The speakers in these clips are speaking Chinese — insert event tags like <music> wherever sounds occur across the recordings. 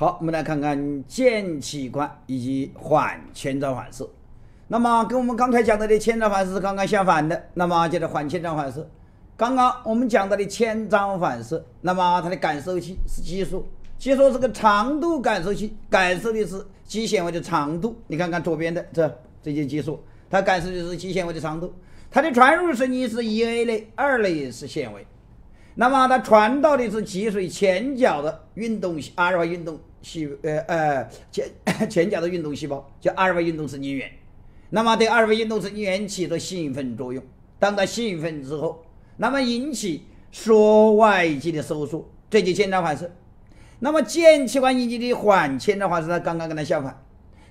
好，我们来看看腱器官以及缓牵张反射。那么跟我们刚才讲到的牵张反射是刚刚相反的。那么接着缓牵张反射。刚刚我们讲到的牵张反射，那么它的感受器是肌束，肌束是个长度感受器，感受的是肌纤维的长度。你看看左边的这这些肌束，它感受的是肌纤维的长度。它的传入神经是一 A 类、二类是纤维。那么它传到的是脊髓前角的运动阿尔法运动细呃呃前 <coughs> 前角的运动细胞，叫阿尔法运动神经元。那么对阿尔法运动神经元起着兴奋作用。当它兴奋之后，那么引起缩外肌的收缩，这就牵张反射。那么腱器官引起的缓牵张反射，它刚刚跟它相反。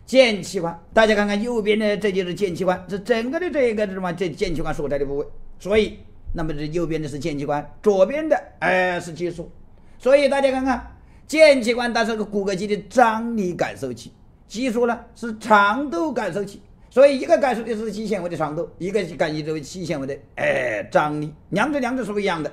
腱器官，大家看看右边的，这就是腱器官，这整个的这一个是什么这腱器官所在的部位。所以，那么这右边的是腱器官，左边的哎是肌束。所以大家看看，腱器官它是个骨骼肌的张力感受器，肌束呢是长度感受器。所以一个感受的是肌纤维的长度，一个感受的是肌纤维的哎张力，两者两者是不一样的，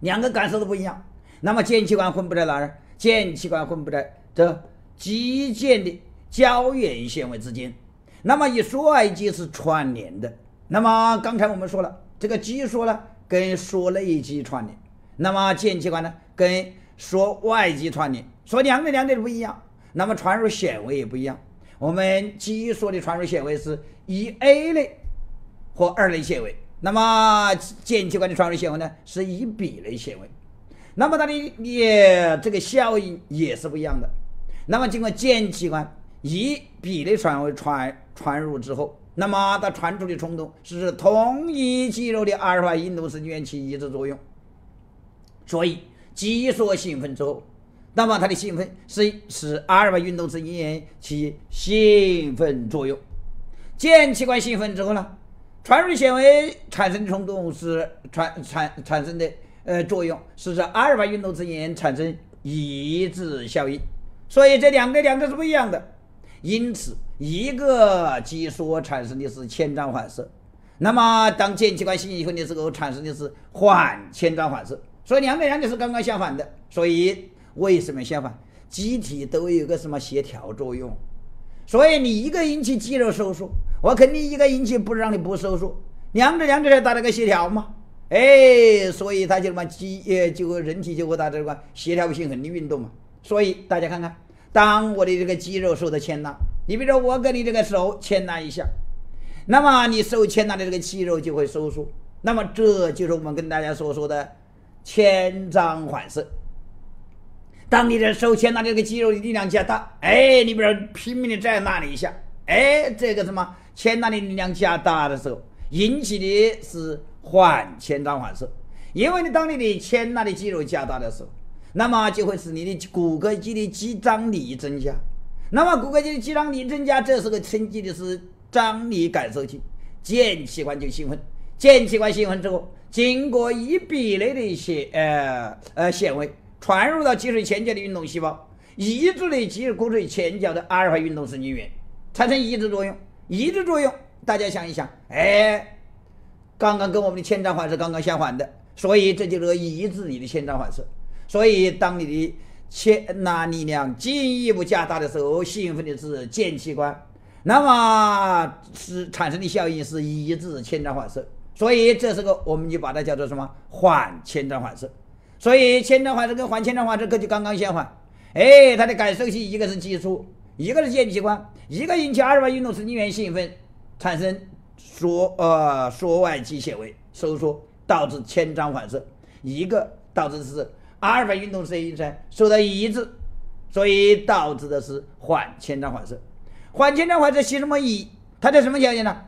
两个感受都不一样。那么腱器官分布在哪儿？腱器官分布在这肌腱的胶原纤维之间。那么与缩外肌是串联的。那么刚才我们说了，这个肌束呢跟缩内肌串联，那么腱器官呢跟说外肌串联，说两个两点不一样。那么传入纤维也不一样。我们肌束的传入纤维是一 A 类或二类纤维，那么腱器官的传入纤维呢是一 B 类纤维，那么它的也这个效应也是不一样的。那么经过腱器官一 B 类传为传传入之后，那么它传出的冲动是同一肌肉的阿尔法运动神经元起抑制作用，所以肌束兴奋之后。那么它的兴奋是使阿尔法运动神经元起兴奋作用，腱器官兴奋之后呢，传入纤维产生的冲动是传产产生的呃作用是使阿尔法运动神经元产生抑制效应，所以这两个两个是不一样的，因此一个肌束产生的是牵张反射，那么当腱器官兴奋的时候产生的是缓牵张反射，所以两个两个是刚刚相反的，所以。为什么相反？机体都有个什么协调作用，所以你一个引起肌肉收缩，我肯定一个引起不让你不收缩，两者两者才达到个协调嘛。哎，所以它就什么肌呃，就人体就会达到这个协调性衡的运动嘛。所以大家看看，当我的这个肌肉受到牵拉，你比如说我给你这个手牵拉一下，那么你受牵拉的这个肌肉就会收缩，那么这就是我们跟大家所说的牵张反射。当你的手牵拉这个肌肉的力量加大，哎，你比如拼命的再拉你一下，哎，这个什么牵拉的力量加大的时候，引起的是缓牵张反射。因为你当你的牵拉的肌肉加大的时候，那么就会使你的骨骼肌的肌张力增加。那么骨骼肌的肌张力增加，这时候承接的是张力感受器，腱器官就兴奋。腱器官兴奋之后，经过一比类的纤呃呃纤维。传入到脊髓前角的运动细胞，抑制了脊骨髓前角的阿尔法运动神经元，产生抑制作用。抑制作用，大家想一想，哎，刚刚跟我们的牵张反射刚刚相反的，所以这就是抑制你的牵张反射。所以当你的牵拉力量进一步加大的时候，兴奋的是腱器官，那么是产生的效应是抑制牵张反射。所以这是个，我们就把它叫做什么缓牵张反射。所以牵张反射跟缓牵张反射可就刚刚相反，哎，它的感受器一个是肌束，一个是腱器官，一个引起阿尔法运动神经元兴奋，产生缩呃缩外肌纤维收缩，导致牵张反射；一个导致是阿尔法运动神经元受到抑制，所以导致的是缓牵张反射。缓牵张反射起什么意？它的什么条件呢？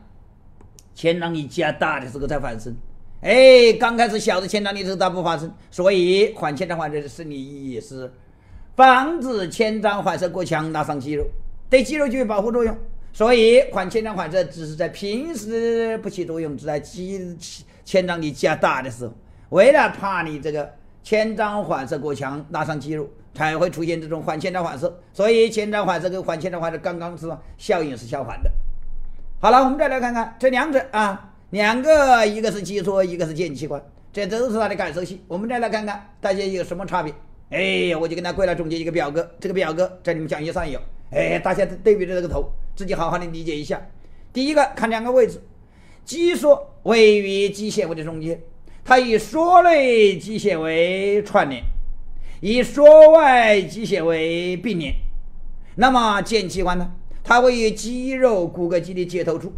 前张力加大的时候才发生。哎，刚开始小的前张力时候它不发生，所以缓前张反射的生理意义是防止前张反射过强拉伤肌肉，对肌肉具有保护作用。所以缓前张反射只是在平时不起作用，只在肌前张力加大的时候，为了怕你这个前张反射过强拉伤肌肉，才会出现这种缓前张反射。所以前张反射跟缓前张反射刚刚是效应是相反的。好了，我们再来看看这两者啊。两个，一个是肌束，一个是腱器官，这都是它的感受器。我们再来看看大家有什么差别。哎，我就跟他归纳总结一个表格，这个表格在你们讲义上有。哎，大家对比着这个图，自己好好的理解一下。第一个看两个位置，肌梭位于肌纤维的中间，它与缩内肌纤维串联，与缩外肌纤维并联。那么腱器官呢？它位于肌肉骨骼肌的接头处，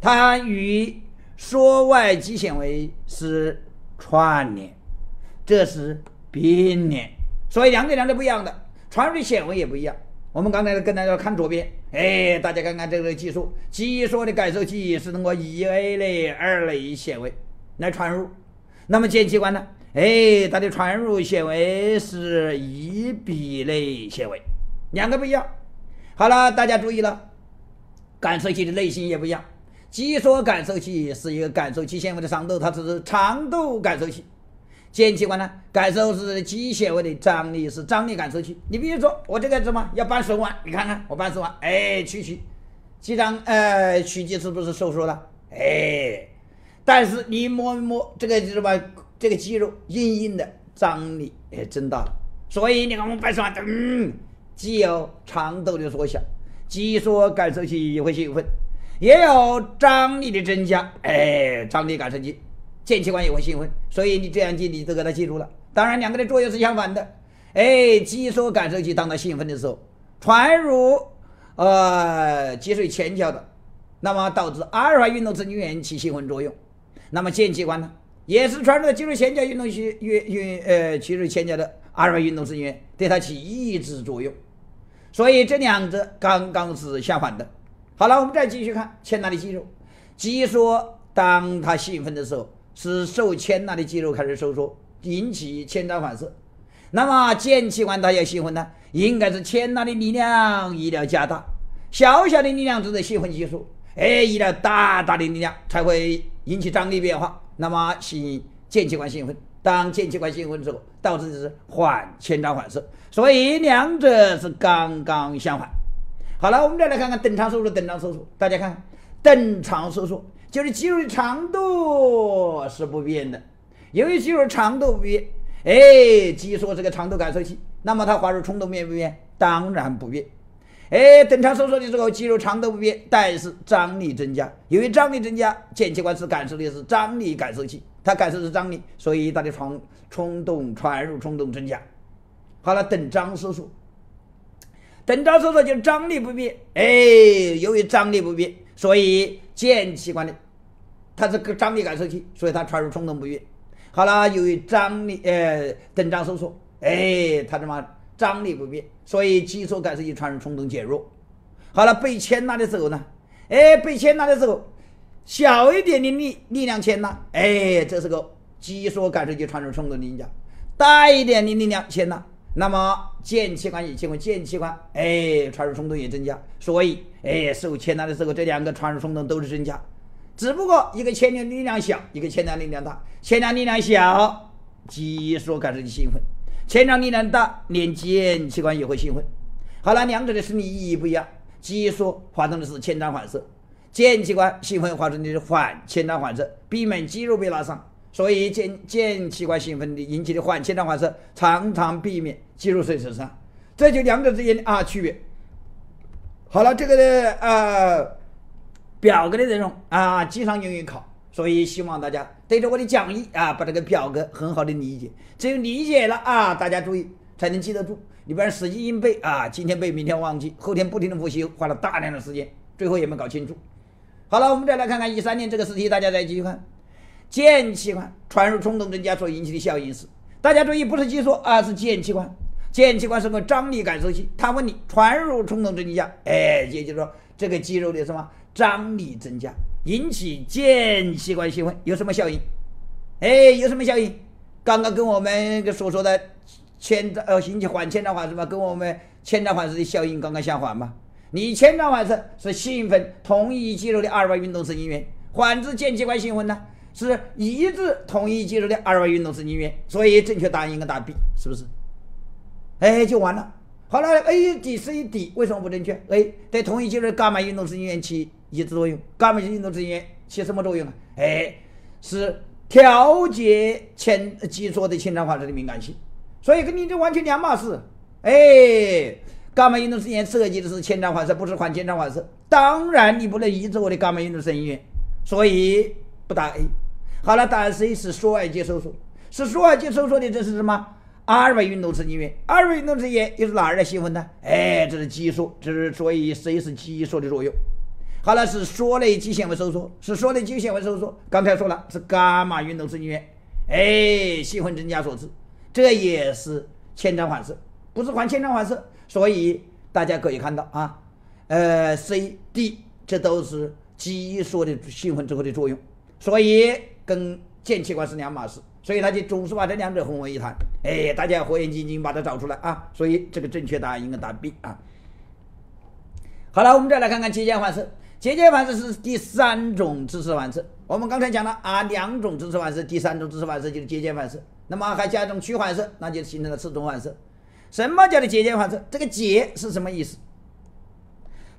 它与缩外肌纤维是串联，这是并联。所以两者两者不一样的，传入的纤维也不一样。我们刚才跟大家看左边，哎，大家看看这个技术，肌梭的感受器是通过一 A 类、二类纤维来传入，那么腱器官呢？哎，它的传入纤维是一 B 类纤维，两个不一样。好了，大家注意了，感受器的类型也不一样。肌梭感受器是一个感受肌纤维的长度，它只是长度感受器。腱器官呢，感受是肌纤维的张力，是张力感受器。你比如说，我这个什么要搬手腕，你看看我搬手腕，哎，屈曲，肌张呃屈肌是不是收缩了？哎，但是你摸一摸这个什么这个肌肉硬硬的，张力也增大了。所以你看我们搬手腕，嗯，既有长度的缩小，肌缩感受器也会兴奋，也有张力的增加，哎，张力感受器。腱器官也会兴奋，所以你这样记，你都给它记住了。当然，两个的作用是相反的。哎，肌缩感受器当它兴奋的时候，传入呃脊髓前角的，那么导致阿尔法运动神经元起兴奋作用。那么腱器官呢，也是传入脊髓前角运动区运运呃脊髓前角的阿尔法运动神经，对它起抑制作用。所以这两者刚刚是相反的。好了，我们再继续看牵拉的肌肉，肌缩当它兴奋的时候。是受牵拉的肌肉开始收缩，引起牵张反射。那么腱器官它要兴奋呢，应该是牵拉的力量一定要加大，小小的力量只能兴奋激素，哎，一定要大大的力量才会引起张力变化，那么吸引腱器官兴奋。当腱器官兴奋之后，导致的是缓牵张反射。所以两者是刚刚相反。好了，我们再来看看等长收缩，等长收缩，大家看等长收缩。就是肌肉的长度是不变的，由于肌肉长度不变，哎，肌缩这个长度感受器，那么它滑入冲动变不变？当然不变。哎，等长收缩的时候，肌肉长度不变，但是张力增加。由于张力增加，腱器官是感受的是张力感受器，它感受是张力，所以它的传冲动传入冲动增加。好了，等张收缩，等张收缩就是张力不变。哎，由于张力不变，所以腱器官的它是个张力感受器，所以它传入冲动不变。好了，由于张力，呃，等张收缩，哎，它什么张力不变，所以肌缩感受器传入冲动减弱。好了，被牵拉的时候呢，哎，被牵拉的时候，小一点的力力量牵拉，哎，这是个肌缩感受器传入冲动增加；大一点的力量牵拉，那么腱器官也进入腱器官，哎，传入冲动也增加。所以，哎，受牵拉的时候，这两个传入冲动都是增加。只不过一个牵连力量小，一个牵连力量大。牵拉力量小，肌缩感受器兴奋；牵拉力量大，连腱器官也会兴奋。好了，两者的生理意义不一样。肌缩发生的是牵张反射，腱器官兴奋发生的是缓牵张反射，避免肌肉被拉伤。所以腱腱器官兴奋的引起的缓牵张反射，常常避免肌肉损伤。这就两者之间的啊区别。好了，这个呢呃。表格的内容啊，经常用于考，所以希望大家对着我的讲义啊，把这个表格很好的理解。只有理解了啊，大家注意才能记得住。你不然死记硬背啊，今天背，明天忘记，后天不停的复习，花了大量的时间，最后也没搞清楚。好了，我们再来看看一三年这个试题，大家再继续看。腱器官传入冲动增加所引起的效应是，大家注意，不是激素，而是腱器官。腱器官是个张力感受器，他问你传入冲动增加，哎，也就是说这个肌肉的什么？张力增加引起腱器官兴奋有什么效应？哎，有什么效应？刚刚跟我们所说的牵张呃引起缓牵张反射嘛，跟我们牵张反射的效应刚刚相反嘛。你牵张反射是兴奋同一肌肉的阿尔法运动神经元，缓制腱器官兴奋呢是抑制同一肌肉的阿尔法运动神经元。所以正确答案应该答 B，是不是？哎，就完了。好了，A、D、C、D 为什么不正确？A 对同一肌肉的伽马运动神经元起。抑制作用，伽马运动神经元起什么作用啊？哎，是调节前肌缩的牵张反射的敏感性。所以跟你这完全两码事。哎，伽马运动时间设计的是前场反射，不是反前场反射。当然你不能抑制我的伽马运动神经元，所以不答 A。好了，答案 C 是缩外接收缩，是缩外接收缩的，这是什么？阿尔法运动神经元，阿尔法运动神经元又是哪儿的兴奋呢？哎，这是激素，这是所以 C 是激素的作用。好了，是缩内肌纤维收缩，是缩内肌纤维收缩。刚才说了是伽马运动神经元，哎，兴奋增加所致，这也是前场反射，不是反前场反射。所以大家可以看到啊，呃，C、D 这都是激素的兴奋之后的作用，所以跟间气管是两码事。所以他就总是把这两者混为一谈，哎，大家火眼金睛把它找出来啊！所以这个正确答案应该答 B 啊。好了，我们再来看看节间反射。节间反射是第三种姿势反射。我们刚才讲了啊，两种姿势反射，第三种姿势反射就是节间反射。那么还加一种屈反射，那就形成了次中反射。什么叫做节间反射？这个节是什么意思？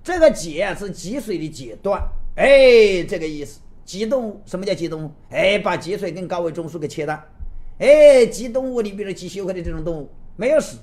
这个节啊是积水的截断，哎，这个意思。脊动物，什么叫脊动物？哎，把脊髓跟高位中枢给切断。哎，脊动物，你比如脊休克的这种动物没有死，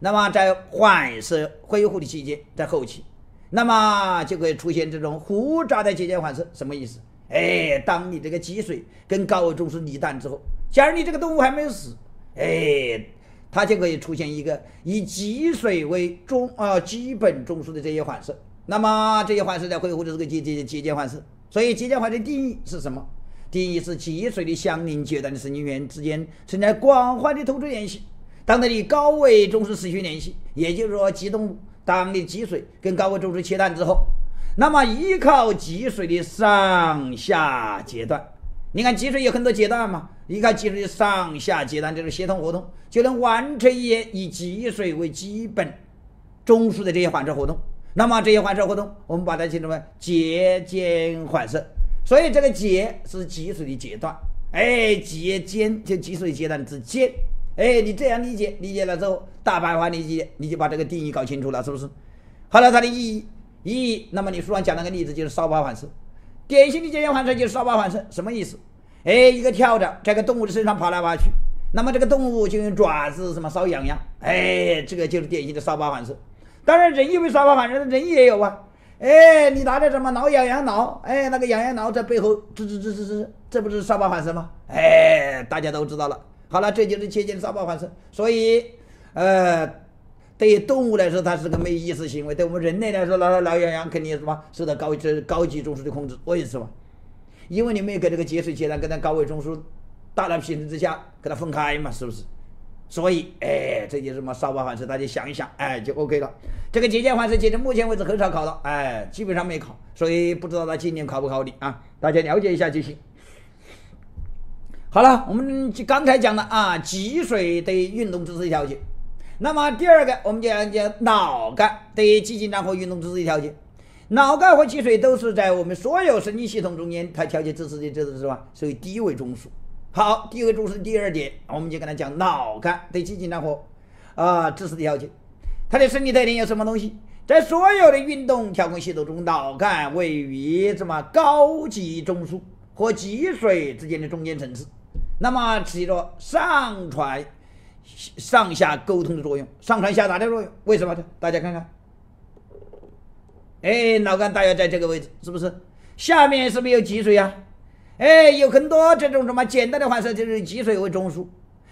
那么在反射恢复的期间，在后期，那么就会出现这种复杂的节间反射。什么意思？哎，当你这个脊髓跟高位中枢离断之后，假如你这个动物还没有死，哎，它就可以出现一个以脊髓为中啊基本中枢的这些反射。那么这些反射在恢复的这个节节节间反射。所以节间反射的定义是什么？定义是脊髓的相邻阶段的神经元之间存在广泛的透支联系。当它的高位中枢失去联系，也就是说，脊动当你脊髓跟高位中枢切断之后，那么依靠脊髓的上下阶段，你看脊髓有很多阶段嘛，依靠脊髓的上下阶段这种协同活动，就能完成一些以脊髓为基本中枢的这些反射活动。那么这些反射活动，我们把它称之为节间反射。所以这个节是脊髓的阶段，哎，节间就脊髓阶段之间，哎，你这样理解，理解了之后，大白话理解，你就把这个定义搞清楚了，是不是？好了，它的意义，意义，那么你书上讲那个例子就是烧巴反射，典型的节间反射就是烧巴反射，什么意思？哎，一个跳蚤在个动物的身上爬来爬去，那么这个动物就用爪子什么搔痒痒，哎，这个就是典型的烧巴反射。当然，人以为烧巴反正人也有啊。哎，你拿着什么挠痒痒挠？哎，那个痒痒挠在背后吱吱吱吱吱，这不是烧巴反射吗？哎，大家都知道了。好了，这就是接近烧巴反射。所以，呃，对于动物来说，它是个没意识行为；对我们人类来说，挠挠挠痒痒肯定是什么受到高这高级中枢的控制。为什么？因为你没有给这个节水阶段跟它高位中枢大量平衡之下给它分开嘛，是不是？所以，哎，这就是什么烧巴反射，大家想一想，哎，就 OK 了。这个节间反射，截至目前为止很少考到，哎，基本上没考，所以不知道他今年考不考你啊？大家了解一下就行。好了，我们刚才讲了啊，脊髓对运动支持调节。那么第二个，我们讲讲脑干对肌紧张和运动支持调节。脑干和脊髓都是在我们所有神经系统中间，它调节支持的这是什么？属于低位中枢。好，第二个注释第二点，我们就跟他讲脑干对肌紧张和啊姿势的调节。它的生理特点有什么东西？在所有的运动调控系统中，脑干位于什么高级中枢和脊髓之间的中间层次，那么起着上传上下沟通的作用，上传下达的作用。为什么？大家看看，哎，脑干大约在这个位置，是不是？下面是不是有脊髓呀？哎，有很多这种什么简单的反射，就是脊髓为中枢。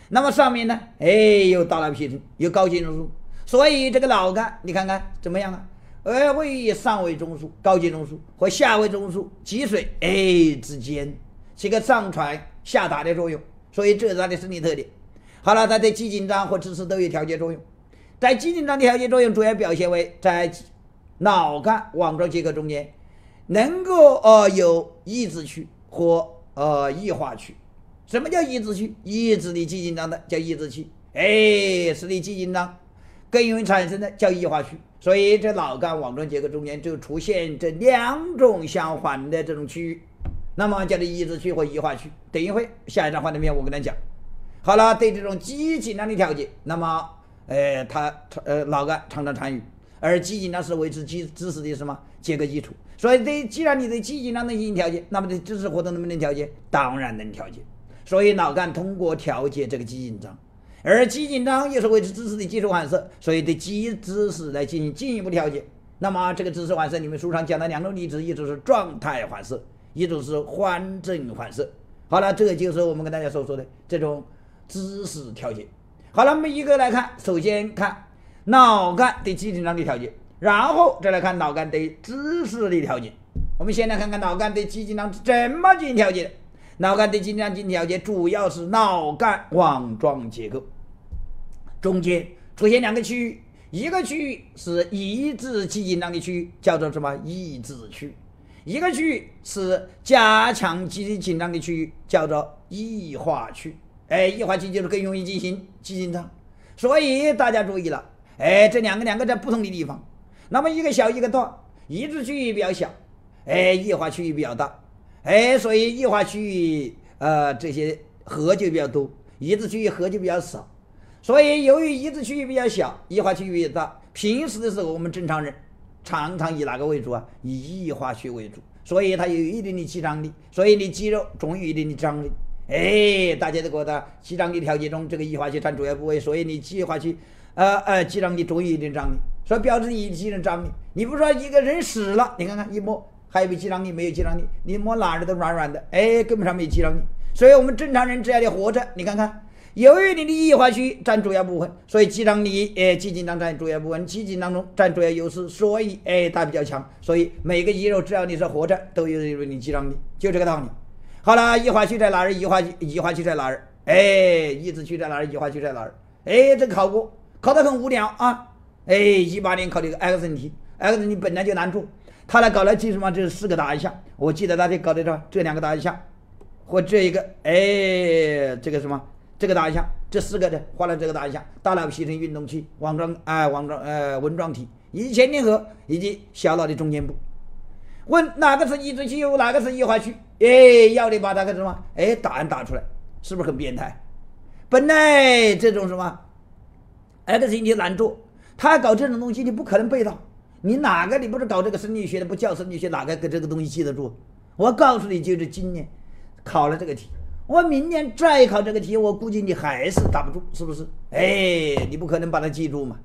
那么上面呢？哎，有大脑皮层，有高级中枢。所以这个脑干，你看看怎么样啊？哎，位于上位中枢、高级中枢和下位中枢脊髓哎之间，起个上传下达的作用。所以这是它的生理特点。好了，它对肌紧张和支持都有调节作用。在肌紧张的调节作用主要表现为在脑干网状结构中间，能够呃有抑制区。和呃异化区，什么叫抑制区？抑制你肌紧张的叫抑制区，哎，是你肌紧张更容易产生的叫异化区。所以这脑干网状结构中间就出现这两种相反的这种区域，那么叫做抑制区和异化区。等一会下一张幻灯片我跟他讲。好了，对这种肌紧张的调节，那么呃，它呃脑干常常参与，而肌紧张是维持肌知识的什么结构基础。所以，对，既然你对肌紧张能进行调节，那么对支持活动能不能调节？当然能调节。所以，脑干通过调节这个肌紧张，而肌紧张又是维持姿势的基础反射，所以对肌姿势来进行进一步调节。那么这个姿势反射，你们书上讲的两种例子，一种是状态反射，一种是缓震反射。好了，这个就是我们跟大家所说的这种姿势调节。好了，我们一个来看，首先看脑干对肌紧张的调节，然后再来看脑干对姿势的调节。我们先来看看脑干对肌紧张怎么进行调节。脑干对肌紧张进行调节，主要是脑干网状结构中间出现两个区域。一个区域是抑制肌紧张的区域，叫做什么抑制区；一个区域是加强肌紧张的区域，叫做异化区。哎，异化区就是更容易进行肌紧张。所以大家注意了，哎，这两个两个在不同的地方，那么一个小一个大，抑制区域比较小，哎，异化区域比较大，哎，所以异化区域呃这些核就比较多，抑制区域核就比较少。所以，由于抑制区域比较小，异化区域也大，平时的时候我们正常人常常以哪个为主啊？以异化区为主，所以它有一定的肌张力，所以你肌肉总有一定的张力。哎，大家都觉得肌张力调节中，这个异化区占主要部位，所以你肌化区，呃呃，肌张力总有一定张力，所以标志你肌肉张力。你不说一个人死了，你看看一摸还有没肌张力？没有肌张力，你摸哪儿都软软的，哎，根本上没有肌张力。所以我们正常人只要你活着，你看看。由于你的异化区占主要部分，所以肌张力，诶，肌紧张占主要部分，肌紧张中占主要优势，所以，诶，它比较强。所以每个肌肉只要你是活着，都有一定肌张力，就这个道理。好了，异化区在哪儿？异化区，异化区在哪儿？哎，抑制区在哪儿？异化区在哪儿？哎，这个考过，考得很无聊啊！哎，一八年考的一个 X 题，X 题本来就难做，他来搞了记什么？这是四个答案项，我记得他就搞的这这两个答案项，或这一个，哎，这个什么？这个答案项，这四个的画了这个答案项：大脑皮层运动器、网状哎网状呃纹状体、以及前庭核以及小脑的中间部。问哪个是抑制区，哪个是异化区？哎，要你把那个什么哎答案打出来，是不是很变态？本来这种什么 X 题你难做，他搞这种东西你不可能背到。你哪个你不是搞这个生理学的，不教生理学，哪个跟这个东西记得住？我告诉你，就是今年考了这个题。我明年再考这个题，我估计你还是打不住，是不是？哎，你不可能把它记住嘛。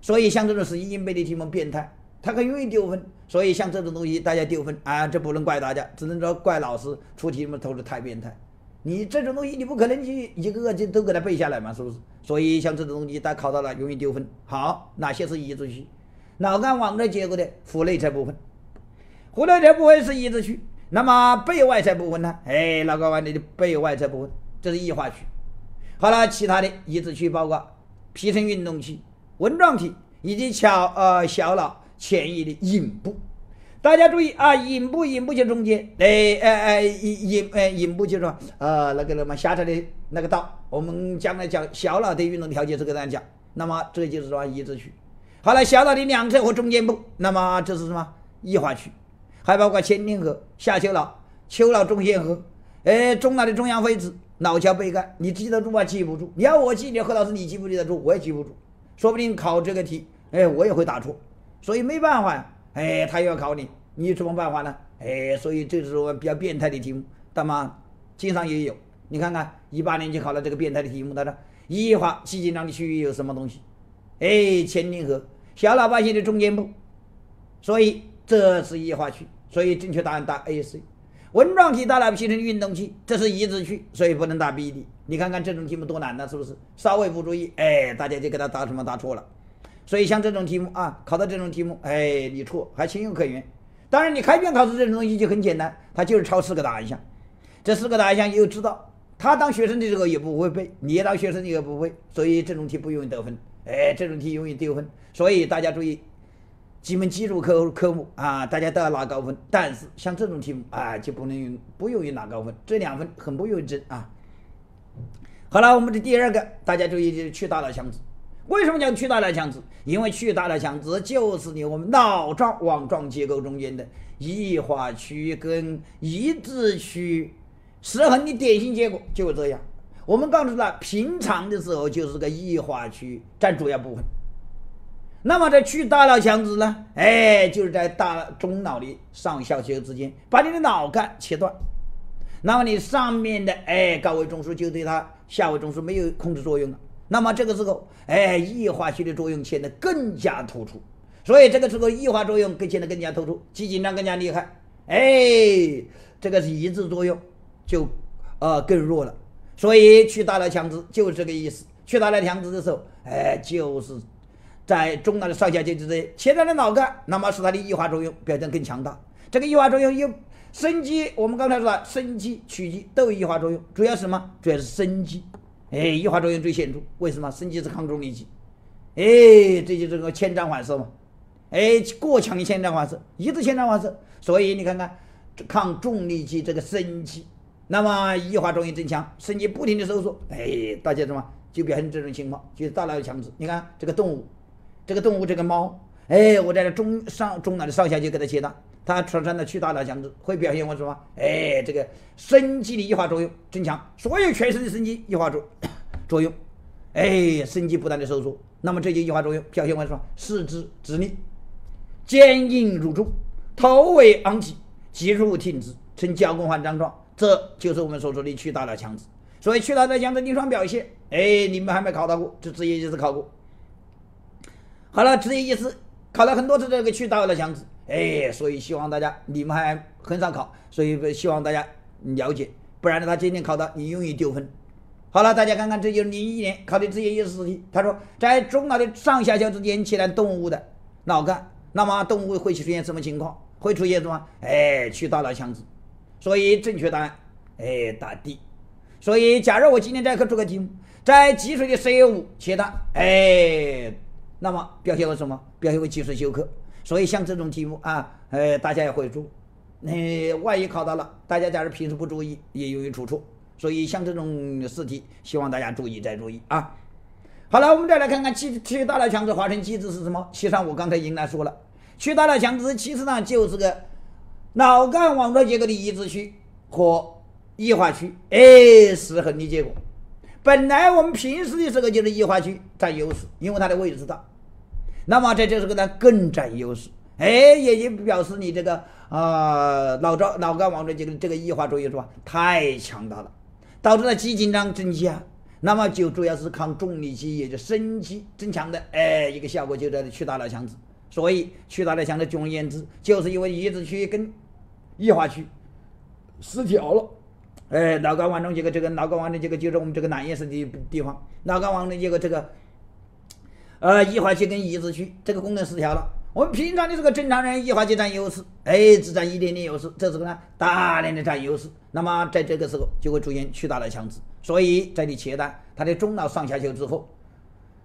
所以像这种死记硬背的题目变态，它很容易丢分。所以像这种东西大家丢分啊，这不能怪大家，只能说怪老师出题目投的太变态。你这种东西你不可能去一个个就都给它背下来嘛，是不是？所以像这种东西，大家考到了容易丢分。好，哪些是抑制区？脑干网状结构的腹内侧部分，腹内侧部分是抑制区。那么背外侧部分呢？哎，脑干网的背外侧部分，这是异化区。好了，其他的抑制区包括皮层运动区、纹状体以及小呃小脑前叶的隐部。大家注意啊，隐部隐部就中间，哎哎哎隐隐哎隐部就是说呃那个什么狭窄的那个道。我们将来讲小脑的运动调节这个这样讲。那么这就是说抑制区。好了，小脑的两侧和中间部，那么这是什么异化区？还包括前庭核、下丘脑、丘脑中线核，哎，中脑的中央位置、脑桥背干，你记得住吗？记不住。你要我记，你何老师你记不记得住？我也记不住。说不定考这个题，哎，我也会答错。所以没办法呀，哎，他又要考你，你有什么办法呢？哎，所以这是我比较变态的题目，大妈经常也有。你看看一八年就考了这个变态的题目，他说异化肌紧张的区域有什么东西？哎，前庭核、小脑半线的中间部，所以这是异化区。所以正确答案答 A、C。纹状体大脑皮层运动器，这是移植区，所以不能答 B、D。你看看这种题目多难呢，是不是？稍微不注意，哎，大家就给他答什么答错了。所以像这种题目啊，考到这种题目，哎，你错还情有可原。当然，你开卷考试这种东西就很简单，它就是抄四个答案项。这四个答案项又知道，他当学生的时候也不会背，你也当学生你也不会，所以这种题不容易得分。哎，这种题容易丢分。所以大家注意。几门基础科科目啊，大家都要拿高分，但是像这种题目啊，就不能用，不容易拿高分，这两分很不容易争啊。好了，我们的第二个，大家注意就是去大脑强直。为什么讲去大脑强直？因为去大脑强直就是你我们脑状网状结构中间的异化区跟抑制区失衡的典型结果就是这样。我们告诉他，平常的时候就是个异化区占主要部分。那么在去大脑强直呢？哎，就是在大中脑的上下结构之间，把你的脑干切断。那么你上面的哎高位中枢就对它下位中枢没有控制作用了。那么这个时候，哎，异化区的作用显得更加突出。所以这个时候，异化作用更显得更加突出，肌紧张更加厉害。哎，这个是抑制作用就呃更弱了。所以去大脑强直就是这个意思。去大脑强直的时候，哎，就是在中脑的上下阶之间切断了脑干，那么使它的异化作用表现更强大。这个异化作用又生肌，我们刚才说了，生肌、曲肌都有异化作用，主要是什么？主要是生肌。哎，异化作用最显著。为什么？生肌是抗重力肌。哎，这就是个牵张反射嘛。哎，过强的牵张反射，一直牵张反射，所以你看看抗重力肌这个生肌。那么异化作用增强，神经不停的收缩，哎，大家知道吗？就表现这种情况，就是大脑强直。你看这个动物，这个动物这个猫，哎，我在这中上中脑的上下就给它切断，它产生的去大脑强直，会表现为什么？哎，这个生肌的异化作用增强，所有全身的生肌异化作 <coughs> 作用，哎，生肌不断的收缩，那么这些异化作用表现为什么？四肢直立，坚硬如柱，头尾昂起，脊柱挺直，呈交弓环张状。这就是我们所说的去大脑强直，所以去大脑强直临床表现，哎，你们还没考到过，这职业医师考过。好了，职业医师考了很多次这个去大脑强直，哎，所以希望大家你们还很少考，所以希望大家了解，不然的话今天考到你容易丢分。好了，大家看看，这就是零一年考的职业意识题。他说，在中脑的上下丘之间切断动物的脑干，那么动物会出现什么情况？会出现什么？哎，去大脑强直。所以正确答案，哎，答 D。所以，假如我今天这课出个题目，在脊髓的 C 五切断，哎，那么表现为什么？表现为脊髓休克。所以，像这种题目啊，呃，大家也会做。那万一考到了，大家假如平时不注意，也容易出错。所以，像这种试题，希望大家注意再注意啊。好了，我们再来看看去去大脑强直化生机制是什么。其实上，我刚才已经来说了，去大脑强直其实上就是个。脑干网络结构的抑制区和异化区，哎，失衡的结果。本来我们平时的时候就是异化区占优势，因为它的位置大。那么在这时候呢，更占优势，哎，也就表示你这个啊脑状脑干网状结构这个异化作用是吧？太强大了，导致了肌紧张增加。那么就主要是抗重力肌，也就升肌增强的，哎，一个效果就在去大脑强直。所以去大脑强直，总而言之，就是因为移植区跟异化区失调了，哎，脑干网状结构这个脑干网状结构就是我们这个蓝颜色的地方，脑干网状结构这个，呃，异化区跟抑制区这个功能失调了。我们平常的这个正常人，异化区占优势，哎，只占一点点优势，这时候呢，大量的占优势，那么在这个时候就会出现巨大的强直，所以在你切断它的中脑上下丘之后，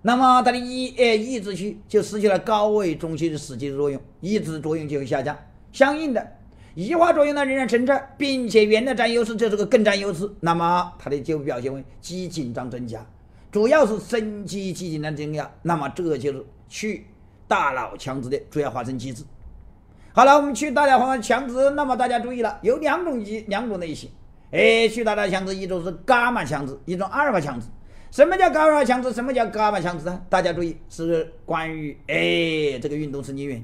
那么它的抑呃抑制区就失去了高位中心的实际作用，抑制作用就会下降，相应的。异化作用呢仍然存在，并且原来占优势，这是个更占优势，那么它的就表现为肌紧张增加，主要是生肌肌紧张增加，那么这就是去大脑强直的主要发生机制。好了，我们去大脑发生强直，那么大家注意了，有两种一两种类型，哎，去大脑强直，一种是伽马强直，一种阿尔法强直。什么叫伽马强直？什么叫伽马强直呢？大家注意，是关于哎这个运动神经元。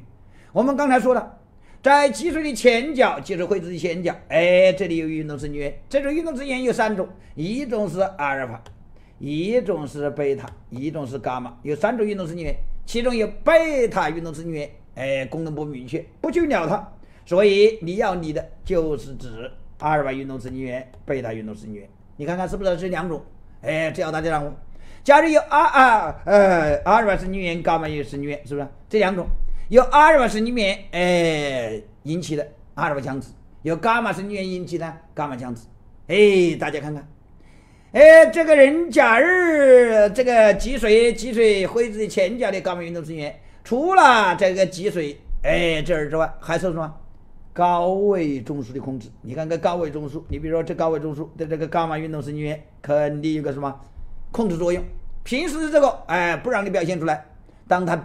我们刚才说了。在脊髓的前角，脊髓灰质的前角，哎，这里有运动神经元。这种运动神经元有三种，一种是阿尔法，一种是贝塔，一种是伽马，有三种运动神经元。其中有贝塔运动神经元，哎，功能不明确，不去鸟它，所以你要你的就是指阿尔法运动神经元、贝塔运动神经元。你看看是不是这两种？哎，只要大家掌握。假如有阿啊呃阿尔法神经元、伽马有神经元，是不是这两种？由阿尔法神经元哎引起的阿尔法强子，由伽马神经元引起的伽马强子。哎，大家看看，哎，这个人假如这个脊髓脊髓灰质的前角的伽马运动神经元，除了这个脊髓哎这儿之外，还是什么高位中枢的控制？你看看高位中枢，你比如说这高位中枢的这个伽马运动神经元，肯定有个什么控制作用。平时这个哎不让你表现出来，当他。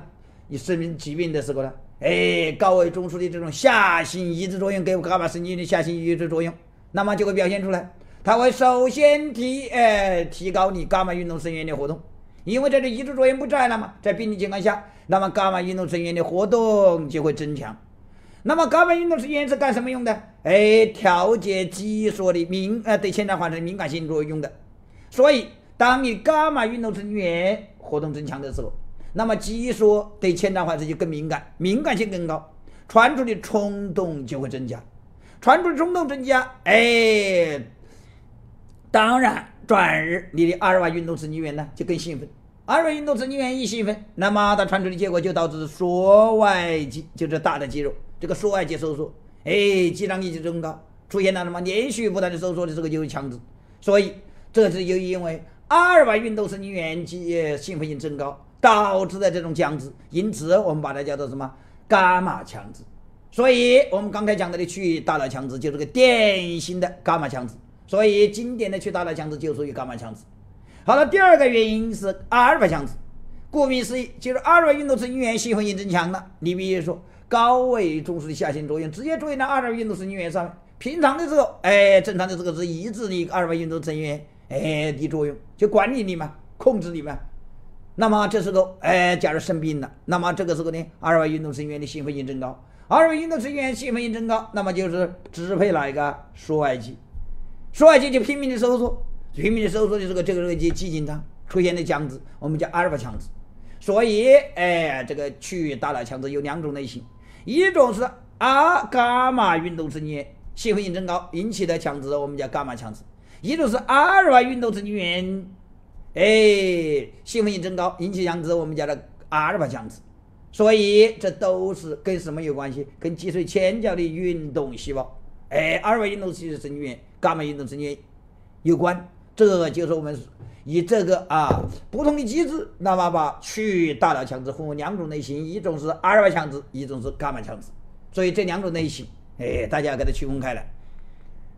你生命疾病的时候呢，哎，高位中枢的这种下行抑制作用给伽马神经的下行抑制作用，那么就会表现出来。它会首先提，哎，提高你伽马运动神经的活动，因为这个抑制作用不在了嘛，在病理情况下，那么伽马运动神经的活动就会增强。那么伽马运动神经是干什么用的？哎，调节激素的敏，呃，对前端环生敏感性作用的。所以当你伽马运动成员活动增强的时候，那么肌束对前掌环时就更敏感，敏感性更高，传出的冲动就会增加，传出的冲动增加，哎，当然转日你的阿尔法运动神经元呢就更兴奋。阿尔法运动神经元一兴奋，那么它传出的结果就导致缩外肌，就是大的肌肉，这个缩外肌收缩，哎，肌张力就增高，出现了什么连续不断的收缩的这个就是强直，所以这是又因为阿尔法运动神经元肌兴奋性增高导致的这种强直，因此我们把它叫做什么伽马强直。所以我们刚才讲到的区域大脑强直就是个典型的伽马强直，所以经典的区域大脑强直就属于伽马强直。好了，第二个原因是阿尔法强直，顾名思义，就是阿尔法运动神经元兴奋性增强了。你比如说，高位中枢的下行作用直接作用到阿尔法运动神经元上面。平常的时候，哎，正常的这个是抑制你阿尔法运动神经元哎的作用，就管理你嘛，控制你嘛。那么这时候，哎，假如生病了，那么这个时候呢，阿尔法运动神经元的兴奋性增高，阿尔法运动神经元兴奋性增高，那么就是支配哪一个缩外肌，缩外肌就拼命的收缩。拼命的收缩的这个这个肌肌紧张出现的强直，我们叫阿尔法强直。所以，哎，这个区域大脑强直有两种类型，一种是阿伽马运动神经元兴奋性增高引起的强直，我们叫伽马强直；一种是阿尔法运动神经元，哎，兴奋性增高引起强直，我们叫做阿尔法强直。所以，这都是跟什么有关系？跟脊髓前角的运动细胞，哎，阿尔法运动神经元、伽马运动神经有关。这就是我们以这个啊不同的机制，那么把区域大脑强直分为两种类型，一种是阿尔法强直，一种是伽马强直。所以这两种类型，哎，大家要给它区分开来。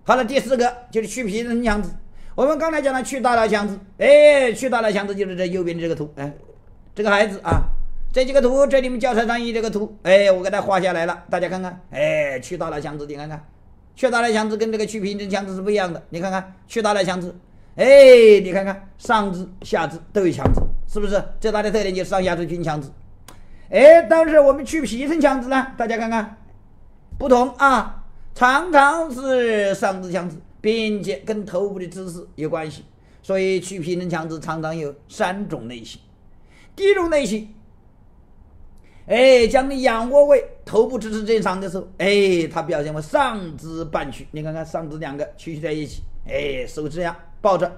好了，第四个就是去皮层强直。我们刚才讲了去大脑强直，哎，去大脑强直就是这右边的这个图，哎，这个孩子啊，这几个图，这里面教材上一这个图，哎，我给他画下来了，大家看看，哎，去大脑强直，你看看，去大脑强直跟这个去皮层强直是不一样的，你看看去大脑强直。哎，你看看上肢、下肢都有强直，是不是？最大的特点就是上下肢均强直。哎，但是我们去皮层强直呢？大家看看，不同啊，常常是上肢强直，并且跟头部的姿势有关系。所以去皮层强直常常有三种类型。第一种类型，哎，将你仰卧位，头部支持正常的时候，哎，它表现为上肢半曲。你看看上肢两个屈曲在一起，哎，手这样。抱着，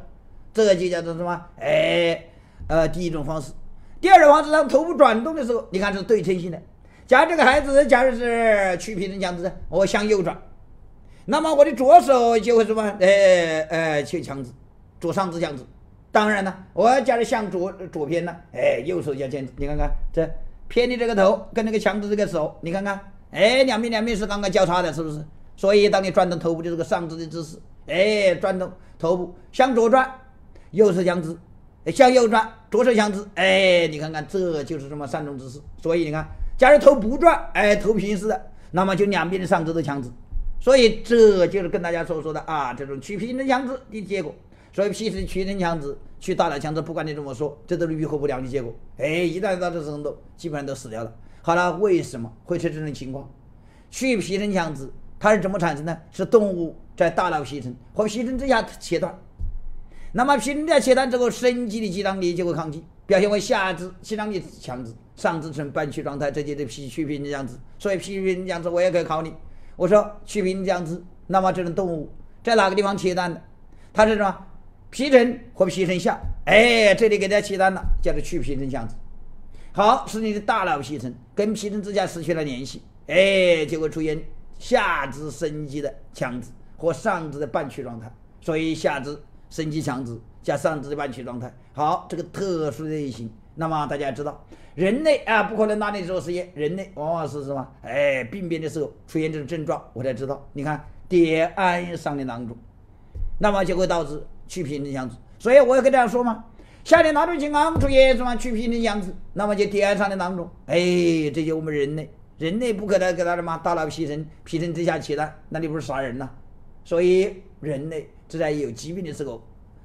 这就叫做什么？哎，呃，第一种方式。第二种方式，当头部转动的时候，你看是对称性的。假如这个孩子，假如是曲皮层强直，我向右转，那么我的左手就会什么？哎哎，去强直，左上肢强直。当然了，我假如向左左偏呢，哎，右手要坚直。你看看这偏的这个头跟那个强直这个手，你看看，哎，两边两边是刚刚交叉的，是不是？所以当你转动头部的这个上肢的姿势。哎，转动头部向左转，右手向直；向右转，左手向直。哎，你看看，这就是这么三种姿势。所以你看，假如头不转，哎，头平时的，那么就两边的上肢都强直。所以这就是跟大家所说的啊，这种去皮层强直的结果。所以皮层去层强直，去大脑强直，不管你怎么说，这都是愈合不良的结果。哎，一旦到这程度，基本上都死掉了。好了，为什么会出这种情况？去皮层强直。它是怎么产生的？是动物在大脑皮层或皮层之下切断，那么皮层在切断之后，神经的肌张力就会抗击，表现为下肢肌张力强直，上肢呈半屈状态，这就是皮去皮层僵直。所以皮去皮层僵直我也可以考你，我说去皮层强直，那么这种动物在哪个地方切断的？它是什么？皮层或皮层下，哎，这里给大家切断了，叫做去皮层僵直。好，是你的大脑皮层跟皮层之间失去了联系，哎，就会出现。下肢伸肌的强直和上肢的半屈状态，所以下肢伸肌强直加上肢的半屈状态。好，这个特殊类型，那么大家知道，人类啊不可能拿你做实验，人类往往是什么？哎，病变的时候出现这种症状，我才知道。你看蝶胺上的囊肿，那么就会导致去皮的样子。所以我要跟大家说嘛，夏天哪种情况出现什么去皮的样子，那么就第二上的囊肿。哎，这就我们人类。人类不可能给他什么大脑皮层皮层之下起的，那你不是杀人呐？所以人类只在有疾病的时候，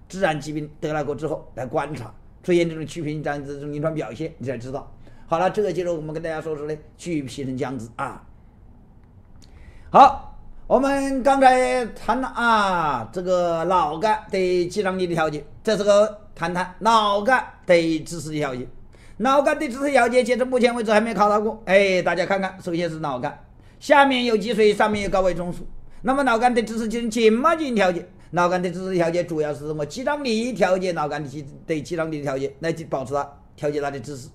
自然疾病得了过之后来观察，出现这种去皮这样子这种临床表现，你才知道。好了，这个就是我们跟大家说说的去皮层僵直啊。好，我们刚才谈了啊，这个脑干对肌张力的调节，这是个谈谈脑干对姿势的调节。脑干对姿势调节，截至目前为止还没考到过。哎，大家看看，首先是脑干，下面有脊髓，上面有高位中枢。那么脑干对姿势进行怎么进行调节？脑干对姿势调节主要是什么？肌张力调节脑干的肌对肌张力的调节，来保持它调节它的姿势。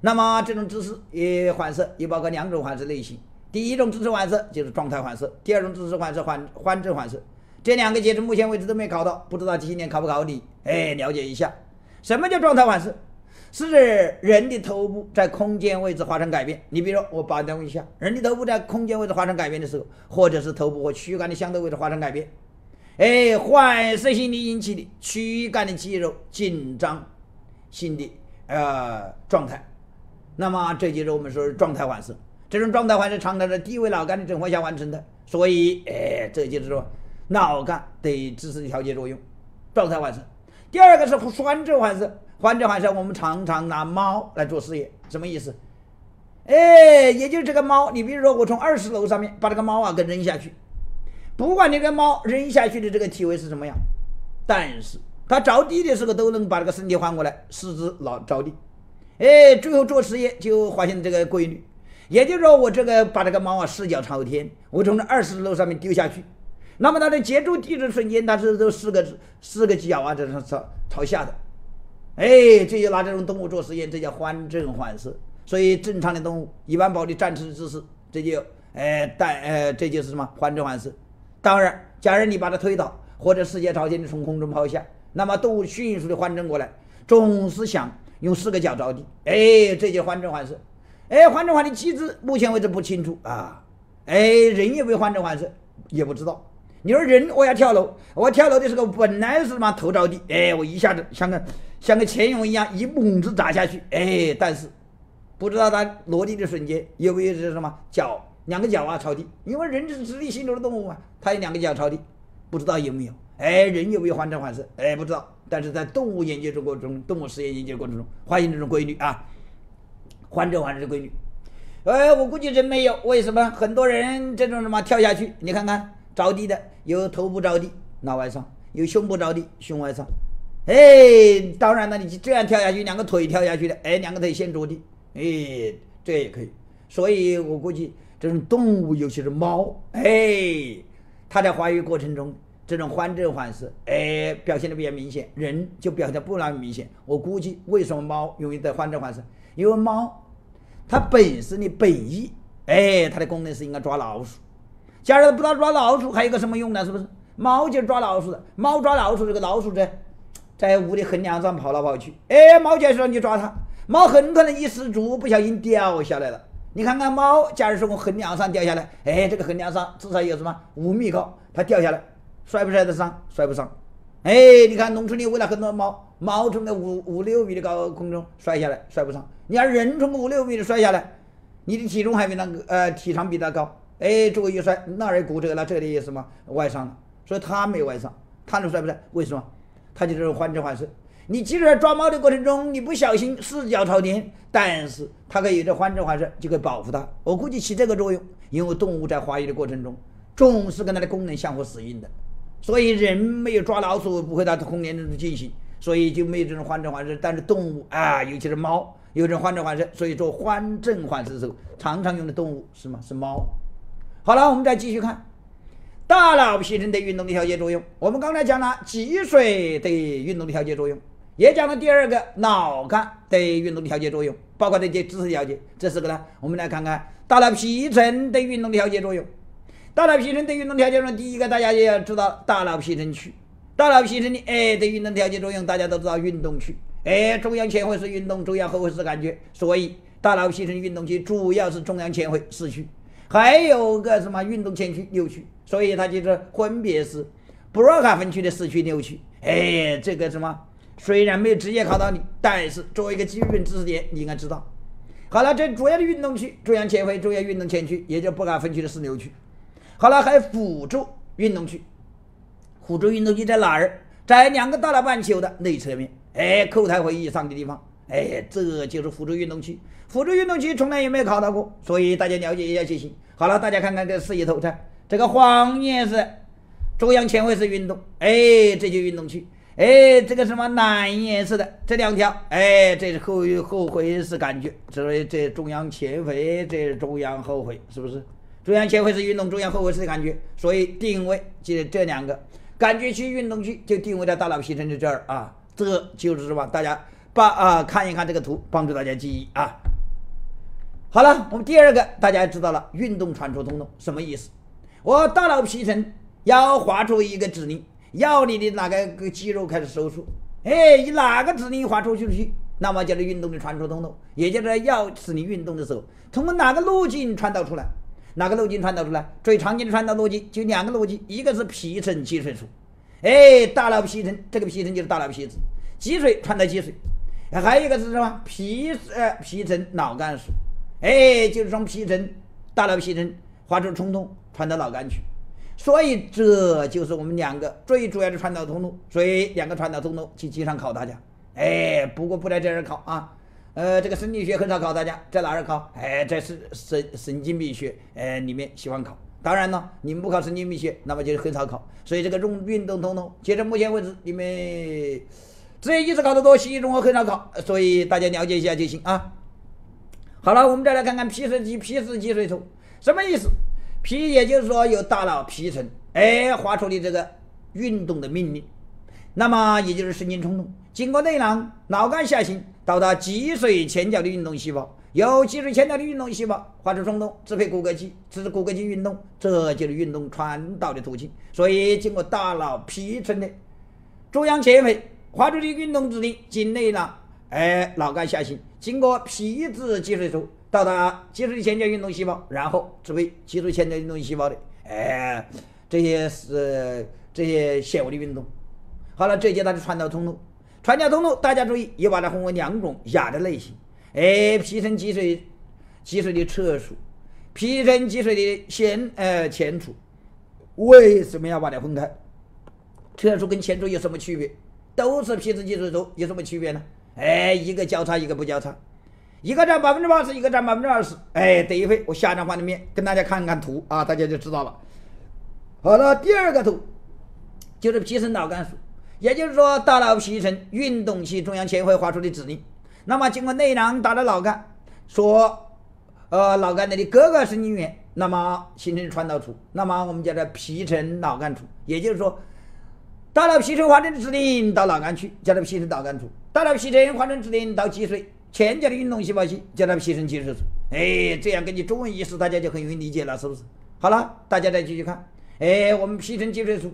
那么这种姿势也反射，也包括两种反射类型。第一种姿势反射就是状态反射，第二种姿势反射缓缓震反射。这两个截止目前为止都没考到，不知道今年考不考你？哎，了解一下，什么叫状态反射？是指人的头部在空间位置发生改变。你比如说，我保证一下，人的头部在空间位置发生改变的时候，或者是头部和躯干的相对位置发生改变，哎，反射性的引起的躯干的肌肉紧张性的呃状态，那么这就是我们说的状态反射。这种状态还是常常在低位脑干的整合下完成的，所以，哎，这就是说脑干对姿势调节作用，状态反射。第二个是缓震换色，缓震换色我们常常拿猫来做实验，什么意思？哎，也就是这个猫，你比如说我从二十楼上面把这个猫啊给扔下去，不管这个猫扔下去的这个体位是什么样，但是它着地的时候都能把这个身体换过来，四肢老着地。哎，最后做实验就发现这个规律。也就是说，我这个把这个猫啊四脚朝天，我从这二十楼上面丢下去，那么它的接触地的瞬间，它是都四个四个脚啊，这是朝朝下的。哎，这就拿这种动物做实验，这叫欢震缓射。所以正常的动物一般保持站姿姿势，这就哎带哎这就是什么欢震缓射。当然，假如你把它推倒或者四脚朝天的从空中抛下，那么动物迅速的缓震过来，总是想用四个脚着地。哎，这就缓震缓射。哎，缓震缓的机制目前为止不清楚啊！哎，人有没有缓震缓射也不知道。你说人我要跳楼，我跳楼的时候本来是什么头着地，哎，我一下子像个像个潜泳一样一猛子砸下去，哎，但是不知道他落地的瞬间有没有是什么脚两个脚啊朝地，因为人是直立行走的动物嘛，它有两个脚朝地，不知道有没有？哎，人有没有缓震缓射？哎，不知道。但是在动物研究的过程中，动物实验研究过程中发现这种规律啊。缓震缓射的规律，哎，我估计人没有，为什么？很多人这种什么跳下去，你看看着地的，有头部着地，脑外伤；有胸部着地，胸外伤。哎，当然了，你这样跳下去，两个腿跳下去的，哎，两个腿先着地，哎，这也可以。所以我估计这种动物，尤其是猫，哎，它在发育过程中这种缓震缓射，哎，表现的比较明显，人就表现不那么明显。我估计为什么猫容易得缓震缓射？因为猫，它本身的本意，哎，它的功能是应该抓老鼠。假如不知道抓老鼠，还有个什么用呢？是不是？猫就是抓老鼠的。猫抓老鼠，这个老鼠在在屋的横梁上跑来跑去。哎，猫就说你抓它，猫很可能一失足不小心掉下来了。你看看猫，假如说从横梁上掉下来，哎，这个横梁上至少有什么五米高，它掉下来，摔不摔得伤？摔不伤。哎，你看农村里喂了很多猫，猫从那五五六米的高空中摔下来，摔不伤。你要人从五六米的摔下来，你的体重还比那个呃体长比他高，哎，这个一摔那儿骨折了，这里也什么外伤了，所以他没外伤，他能摔不摔？为什么？他就是缓震缓射。你即使在抓猫的过程中，你不小心四脚朝天，但是它可以有这缓震缓射就可以保护它。我估计起这个作用，因为动物在发育的过程中总是跟它的功能相互适应的，所以人没有抓老鼠不会在空间中进行，所以就没有这种缓震缓射。但是动物啊，尤其是猫。有人缓震缓射，所以做缓震缓射的时候，常常用的动物是吗？是猫。好了，我们再继续看大脑皮层对运动的调节作用。我们刚才讲了脊髓对运动的调节作用，也讲了第二个脑干对运动的调节作用，包括这些姿势调节。这四个呢，我们来看看大脑皮层对运动的调节作用。大脑皮层对运动调节作用，第一个大家也要知道大脑皮层区。大脑皮层的哎对运动调节作用，大家都知道运动区。哎，中央前回是运动，中央后回是感觉，所以大脑皮层运动区主要是中央前回四区，还有个什么运动前区六区，所以它就是分别是布洛卡分区的四区六区。哎，这个什么虽然没有直接考到你，但是作为一个基本知识点，你应该知道。好了，这主要的运动区，中央前回、中央运动前区，也就布尔卡分区的四六区。好了，还辅助运动区，辅助运动区在哪儿？在两个大脑半球的内侧面。哎，扣台会议上的地方，哎，这就是辅助运动区。辅助运动区从来也没有考到过，所以大家了解一下就行。好了，大家看看这示意图，看这个黄颜色中央纤维是运动，哎，这就运动区。哎，这个什么蓝颜色的这两条，哎，这是后后回是感觉，所以这中央前回，这是中央后回，是不是？中央前回是运动，中央后回是感觉，所以定位就这两个感觉区、运动区就定位在大脑皮层的这儿啊，这就是什么？大家把啊看一看这个图，帮助大家记忆啊。好了，我们第二个大家知道了，运动传输通道什么意思？我大脑皮层要划出一个指令。要你的哪个肌肉开始收缩？哎，你哪个指令划出去去，那么就是运动的传输通道，也就是要使你运动的时候，通过哪个路径传导出来？哪个路径传导出来？最常见的传导逻辑就两个逻辑，一个是皮层脊髓处，哎，大脑皮层，这个皮层就是大脑皮质，脊髓传到脊髓，还有一个是什么？皮呃皮层脑干束，哎，就是从皮层大脑皮层发出冲动传到脑干去。所以这就是我们两个最主要的传导通路，所以两个传导通路去经常考大家。哎，不过不在这儿考啊，呃，这个生理学很少考大家，在哪儿考？哎，在神神神经病学，呃，里面喜欢考。当然了，你们不考神经病学，那么就是很少考。所以这个运运动通通，截至目前为止，你们职业意识考得多，西医综合很少考，所以大家了解一下就行啊。好了，我们再来看看皮质肌皮质脊髓处什么意思？皮也就是说有大脑皮层，哎，发出的这个运动的命令，那么也就是神经冲动，经过内囊、脑干下行，到达脊髓前角的运动细胞，由脊髓前角的运动细胞发出冲动，支配骨骼肌，支持骨骼肌运动，这就是运动传导的途径。所以，经过大脑皮层的中央纤维发出的运动指令，经内囊，哎，脑干下行，经过皮质脊髓处。到达脊髓前角运动细胞，然后支配脊髓前角运动细胞的，哎，这些是这些纤维的运动。好了，这节它的传导通路，传导通路大家注意，又把它分为两种亚的类型。哎，皮层脊髓脊髓的侧束，皮层脊髓的先呃前处。为什么要把它分开？侧束跟前束有什么区别？都是皮层脊髓处，有什么区别呢？哎，一个交叉，一个不交叉。一个占百分之八十，一个占百分之二十。哎，等一会我下张画面跟大家看看图啊，大家就知道了。好了，第二个图就是皮层脑干束，也就是说大脑皮层运动系中央纤维发出的指令。那么经过内囊到脑干，说呃脑干内的各个神经元，那么形成传导处，那么我们叫做皮层脑干处。也就是说，大脑皮层发出的指令到脑干去，叫做皮层脑干处；大脑皮层发出指令到脊髓。前脚的运动细胞系叫它皮层脊髓处，哎，这样根据中文意思，大家就很容易理解了，是不是？好了，大家再继续看，哎，我们皮层脊髓处，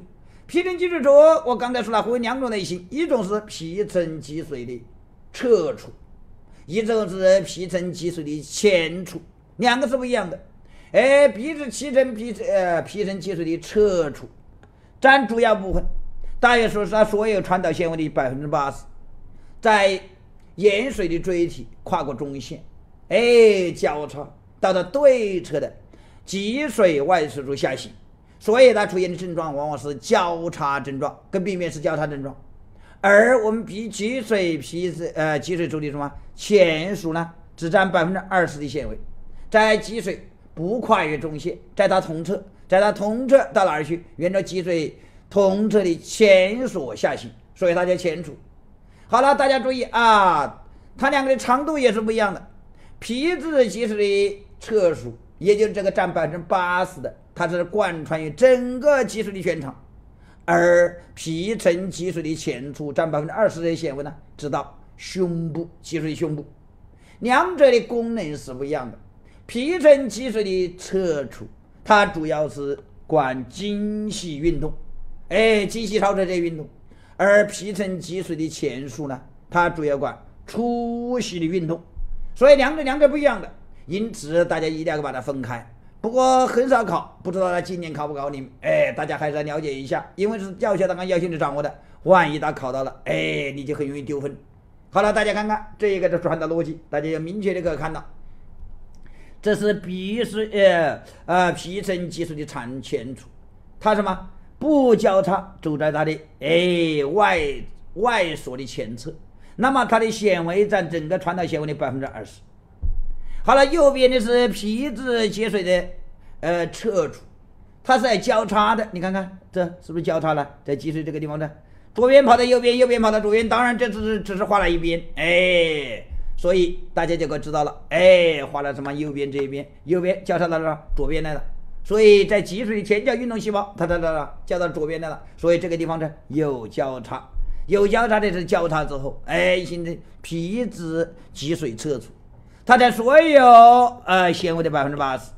皮层脊髓处，我刚才说了分为两种类型，一种是皮层积水的侧处，一种是皮层积水的前处，两个是不一样的。哎，皮质皮层皮呃皮层积水的侧处占主要部分，大约说是它所有传导纤维的百分之八十，在。盐水的锥体跨过中线，哎，交叉到了对侧的脊髓外侧处下行，所以它出现的症状往往是交叉症状，跟病变是交叉症状。而我们皮脊髓皮质呃脊髓处的什么前束呢，只占百分之二十的纤维，在脊髓不跨越中线，在它同侧，在它同侧到哪儿去？沿着脊髓同侧的前索下行，所以它叫前束。好了，大家注意啊，它两个的长度也是不一样的。皮质脊髓的侧束，也就是这个占百分之八十的，它是贯穿于整个脊髓的全长；而皮层脊髓的前处占百分之二十的纤维呢，直到胸部脊髓胸部。两者的功能是不一样的。皮层脊髓的侧处，它主要是管精细运动，哎，精细操作这些运动。而皮层脊髓的前束呢，它主要管粗细的运动，所以两者两者不一样的，因此大家一定要把它分开。不过很少考，不知道他今年考不考你？哎，大家还是要了解一下，因为是教学大纲要求你掌握的，万一他考到了，哎，你就很容易丢分。好了，大家看看这一个的传导逻辑，大家要明确的可以看到，这是皮髓呃呃皮层脊髓的长前处，它什么？不交叉走在它的哎外外锁的前侧，那么它的纤维占整个传导纤维的百分之二十。好了，右边的是皮质脊髓的呃侧处，它是在交叉的，你看看这是不是交叉了？在脊髓这个地方的，左边跑到右边，右边跑到左边，当然这只是只是画了一边，哎，所以大家就可知道了，哎，画了什么右边这一边，右边交叉到了左边来了，所以在脊髓前叫运动细胞，它它它交到左边来了，所以这个地方呢有交叉，有交叉的是交叉之后，哎，形成皮质脊髓侧出，它的所有呃纤维的百分之八十。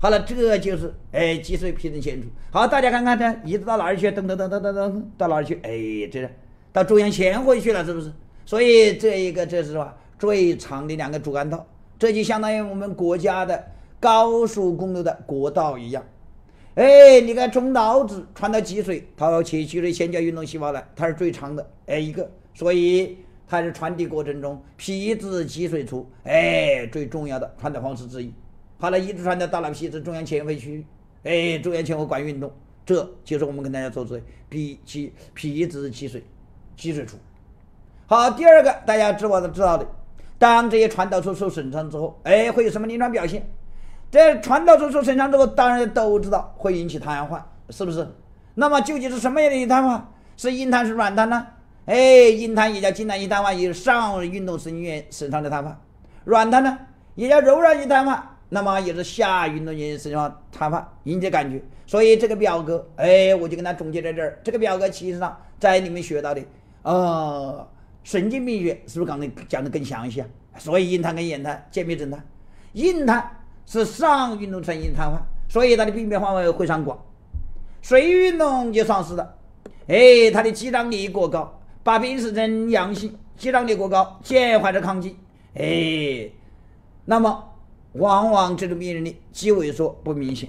好了，这就是哎脊髓皮层前出。好，大家看看这一直到哪儿去？噔噔噔噔噔噔，到哪儿去？哎，这是到中央前回去了，是不是？所以这一个这是吧最长的两个主干道，这就相当于我们国家的高速公路的国道一样。哎，你看从脑子传到脊髓，它要去脊髓前角运动细胞来，它是最长的哎一个，所以它是传递过程中皮质脊髓处哎最重要的传导方式之一。好了，一直传到大脑皮质中央前回区，哎，中央前回管运动，这就是我们跟大家说的皮皮皮质脊髓脊髓处。好，第二个大家知道的知道的，当这些传导处受损伤之后，哎，会有什么临床表现？这传导处受损伤之后，当然都知道会引起瘫痪，是不是？那么究竟是什么样的瘫痪？是硬瘫是软瘫呢？哎，硬瘫也叫筋囊性瘫痪，也是上运动神经元损伤的瘫痪；软瘫呢，也叫柔软性瘫痪。那么也是下运动性实际上瘫痪引起感觉，所以这个表格，哎，我就跟他总结在这儿。这个表格其实上在你们学到的，呃，神经病学是不是讲的讲的更详细啊？所以硬瘫跟眼瘫鉴别诊断，硬瘫是上运动神经瘫痪，所以它的病变范围非常广，随运动就丧失了。哎，它的肌张力过高，把病史呈阳性，肌张力过高，建患者抗击，哎，那么。往往这种病人的肌萎缩不明显。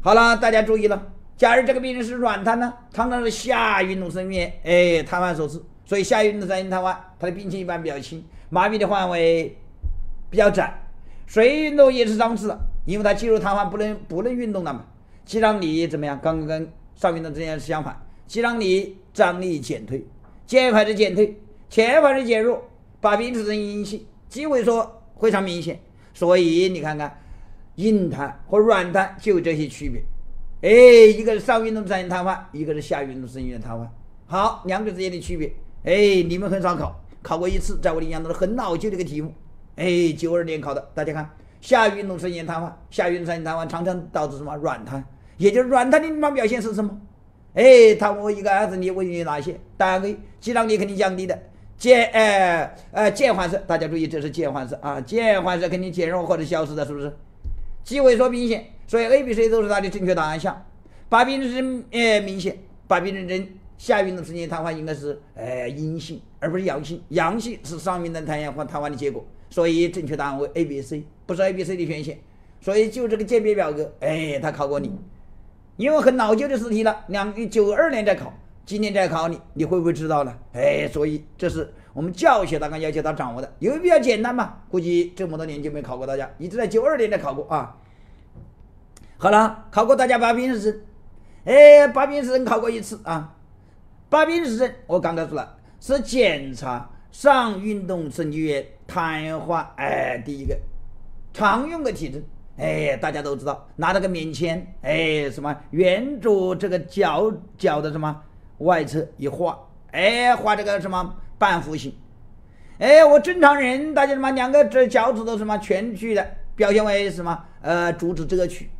好了，大家注意了，假如这个病人是软瘫呢，常常是下运动神经哎瘫痪所致，所以下运动神经瘫痪，他的病情一般比较轻，麻痹的范围比较窄，随运动也是丧失了，因为他肌肉瘫痪不能不能运动了嘛。肌张力怎么样？刚刚跟上运动之间是相反，肌张力张力减退，间环是减退，前环是减弱，把病史成阴性，肌萎缩非常明显。所以你看看，硬瘫和软瘫就有这些区别。哎，一个是上运动神经瘫痪，一个是下运动神经瘫痪。好，两者之间的区别。哎，你们很少考，考过一次，在我印象当中很老旧的一个题目。哎，九二年考的，大家看，下运动神经瘫痪，下运动神经瘫痪常常导致什么软瘫？也就是软瘫的临床表现是什么？哎，他问我一个案子，你问你哪些？答案 A，肌张力肯定降低的。减呃呃减缓式，大家注意，这是减缓式啊，减缓式肯定减弱或者消失的，是不是？肌萎缩明显，所以 A、B、C 都是它的正确答案项。把病人呃明显，把病人真下运动神经瘫痪应该是呃阴性，而不是阳性，阳性是上运动瘫痪或瘫痪的结果，所以正确答案为 A、B、C，不是 A、B、C 的选项。所以就这个鉴别表格，哎，他考过你，因为很老旧的试题了，两九二年在考。今天再考你，你会不会知道呢？哎，所以这是我们教学大纲要求他掌握的，因为比较简单嘛。估计这么多年就没考过大家，一直在九二年才考过啊。好了，考过大家八病时症，哎，八病时考过一次啊。八病时我刚才说了，是检查上运动神经元瘫痪，哎，第一个常用的体征，哎，大家都知道，拿那个棉签，哎，什么沿着这个脚脚的什么。外侧一画，哎，画这个什么半弧形，哎，我正常人，大家什么两个这脚趾头什么全去的，表现为什么？呃，足趾折曲。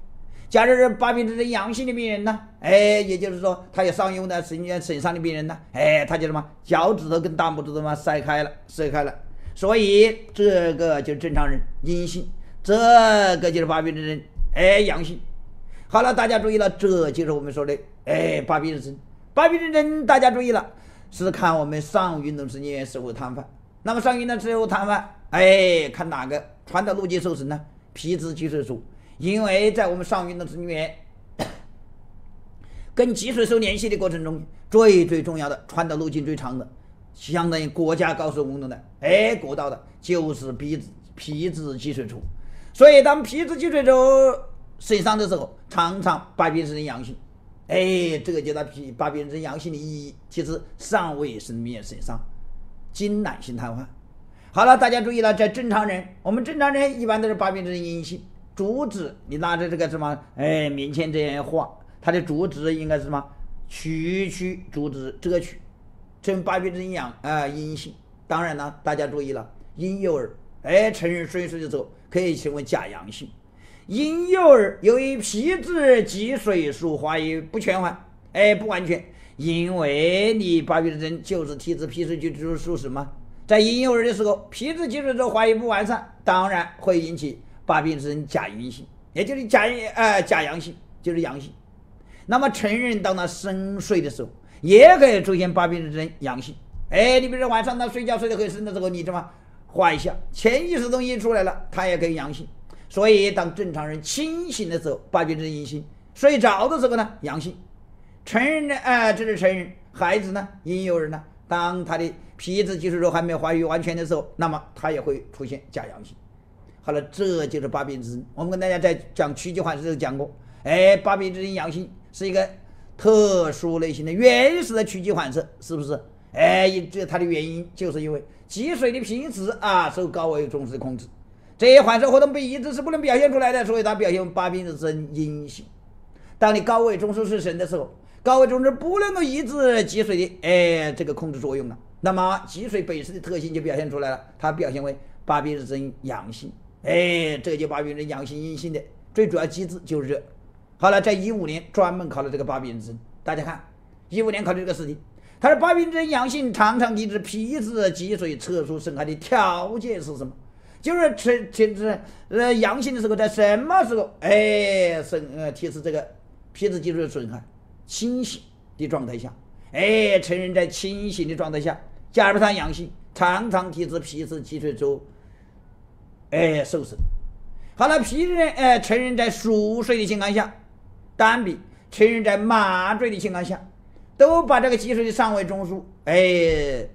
假如是八病之症阳性的病人呢？哎，也就是说他有上用的神经损伤的病人呢？哎，他就什么脚趾头跟大拇指头嘛塞开了，塞开了，所以这个就正常人阴性，这个就是八病之症哎阳性。好了，大家注意了，这就是我们说的哎八病之症。八病之症，大家注意了，是看我们上运动神经元是否瘫痪。那么上运动是否瘫痪？哎，看哪个传导路径受损呢？皮质脊髓处，因为在我们上运动神经元跟脊髓受联系的过程中，最最重要的传导路径最长的，相当于国家高速公路的，哎，国道的，就是皮质皮质脊髓处。所以当皮质脊髓轴损伤的时候，常常八病之症阳性。哎，这个叫它皮把病人症阳性的意义，其实尚未生命损伤，痉挛性瘫痪。好了，大家注意了，在正常人，我们正常人一般都是把病人症阴性，主旨，你拿着这个什么，哎，棉签这样画，它的主旨应该是什么？曲曲主旨折曲，成八比针一样啊，阴性。当然了，大家注意了，婴幼儿，哎，成人岁数的时候可以成为假阳性。婴幼儿由于皮质脊髓素发育不全完，哎，不完全，因为你巴比症就是体质皮质积水素什么？在婴幼儿的时候，皮质脊髓素发育不完善，当然会引起巴比症假阴性，也就是假呃假阳性，就是阳性。那么成人到那深睡的时候，也可以出现巴比症阳性。哎，你比如说晚上他睡觉睡得很深的时候，你知道吗画一下，潜意识东西出来了，它也可以阳性。所以，当正常人清醒的时候，八比症阴性；睡着的时候呢，阳性。成人呢，哎，这是成人；孩子呢，婴幼儿呢，当他的皮质激素肉还没有发育完全的时候，那么他也会出现假阳性。好了，这就是八比症。我们跟大家在讲曲奇化的时候讲过，哎，八比症阳性是一个特殊类型的原始的曲奇反射，是不是？哎，这它的原因就是因为积水的皮质啊受高位中枢控制。这些反射活动被抑制是不能表现出来的，所以它表现八比症阴性。当你高位中枢失神的时候，高位中枢不能够抑制积水的哎这个控制作用了，那么积水本身的特性就表现出来了，它表现为八比症阳性。哎，这就八比症阳性阴性的最主要机制就是这。好了，在一五年专门考了这个八比症，大家看一五年考的这个试题，他的八比症阳性常常抑制皮质积水测速损害的条件是什么？就是成其实呃阳性的时候，在什么时候？哎，损呃提示这个皮质积水的损害。清醒的状态下，哎，成人在清醒的状态下，假如他阳性，常常提示皮质积水周，哎受损。好了，皮人哎，成人在熟睡的情况下，单比成人在麻醉的情况下，都把这个积水的上位中枢哎。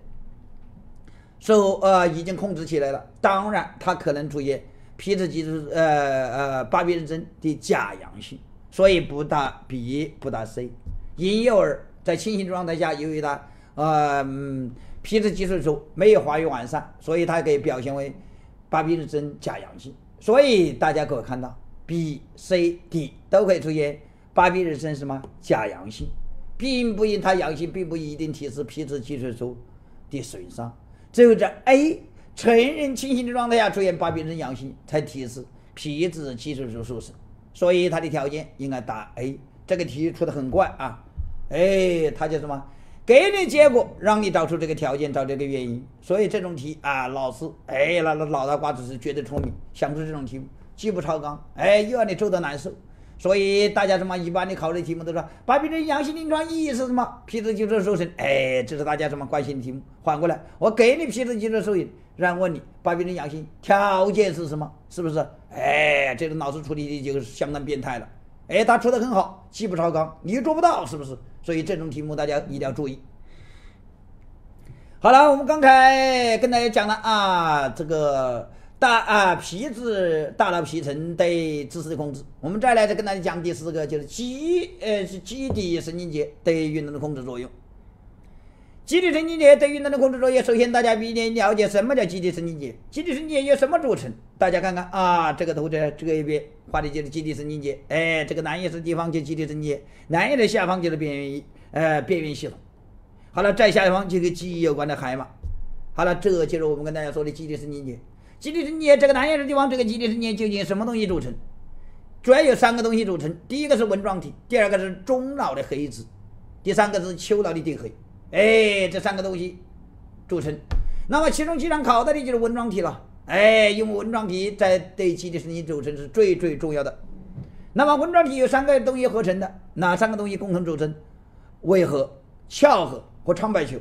受呃已经控制起来了，当然它可能出现皮质激素呃呃巴比症的假阳性，所以不打 B 不打 C。婴幼儿在清醒状态下，由于他呃皮质激素素没有发育完善，所以它可以表现为巴比症假阳性。所以大家可以看到 B、C、D 都可以出现巴比症什么假阳性，并不因它阳性，并不一定提示皮质激素素的损伤。只有在 A 成人清醒的状态下出现巴比症阳性，才提示皮质激素素受损，所以它的条件应该答 A。这个题出的很怪啊，哎，它叫什么？给你结果，让你找出这个条件，找这个原因。所以这种题啊，老师，哎，那那老大瓜子是绝对聪明，想出这种题目，既不超纲，哎，又让你做的难受。所以大家什么一般的考的题目都说，巴比症阳性临床意义是什么？皮质激素受损，哎，这是大家什么关心的题目。反过来，我给你皮质激素受损，然后问你巴比症阳性条件是什么？是不是？哎，这个老师出的就是相当变态了。哎，他出的很好，既不超纲，你又做不到，是不是？所以这种题目大家一定要注意。好了，我们刚才跟大家讲了啊，这个。大啊，皮质大脑皮层对知识的控制。我们再来再跟大家讲第四个，就是基呃是基底神经节对运动的控制作用。基底神经节对运动的控制作用，首先大家必须了解什么叫基底神经节，基底神经节由什么组成？大家看看啊，这个图在这个一边画的就是基底神经节。哎，这个蓝颜色地方就基底神经节，蓝颜色下方就是边缘一呃边缘系统。好了，再下方就跟记忆有关的海马。好了，这就是我们跟大家说的基底神经节。基底神经这个蓝叶的地方，这个基底神经究竟什么东西组成？主要有三个东西组成。第一个是纹状体，第二个是中脑的黑质，第三个是丘脑的顶黑。哎，这三个东西组成。那么其中经常考到的就是纹状体了。哎，因为纹状体在对基底神经组成是最最重要的。那么纹状体有三个东西合成的，哪三个东西共同组成？尾核、翘核和长白球。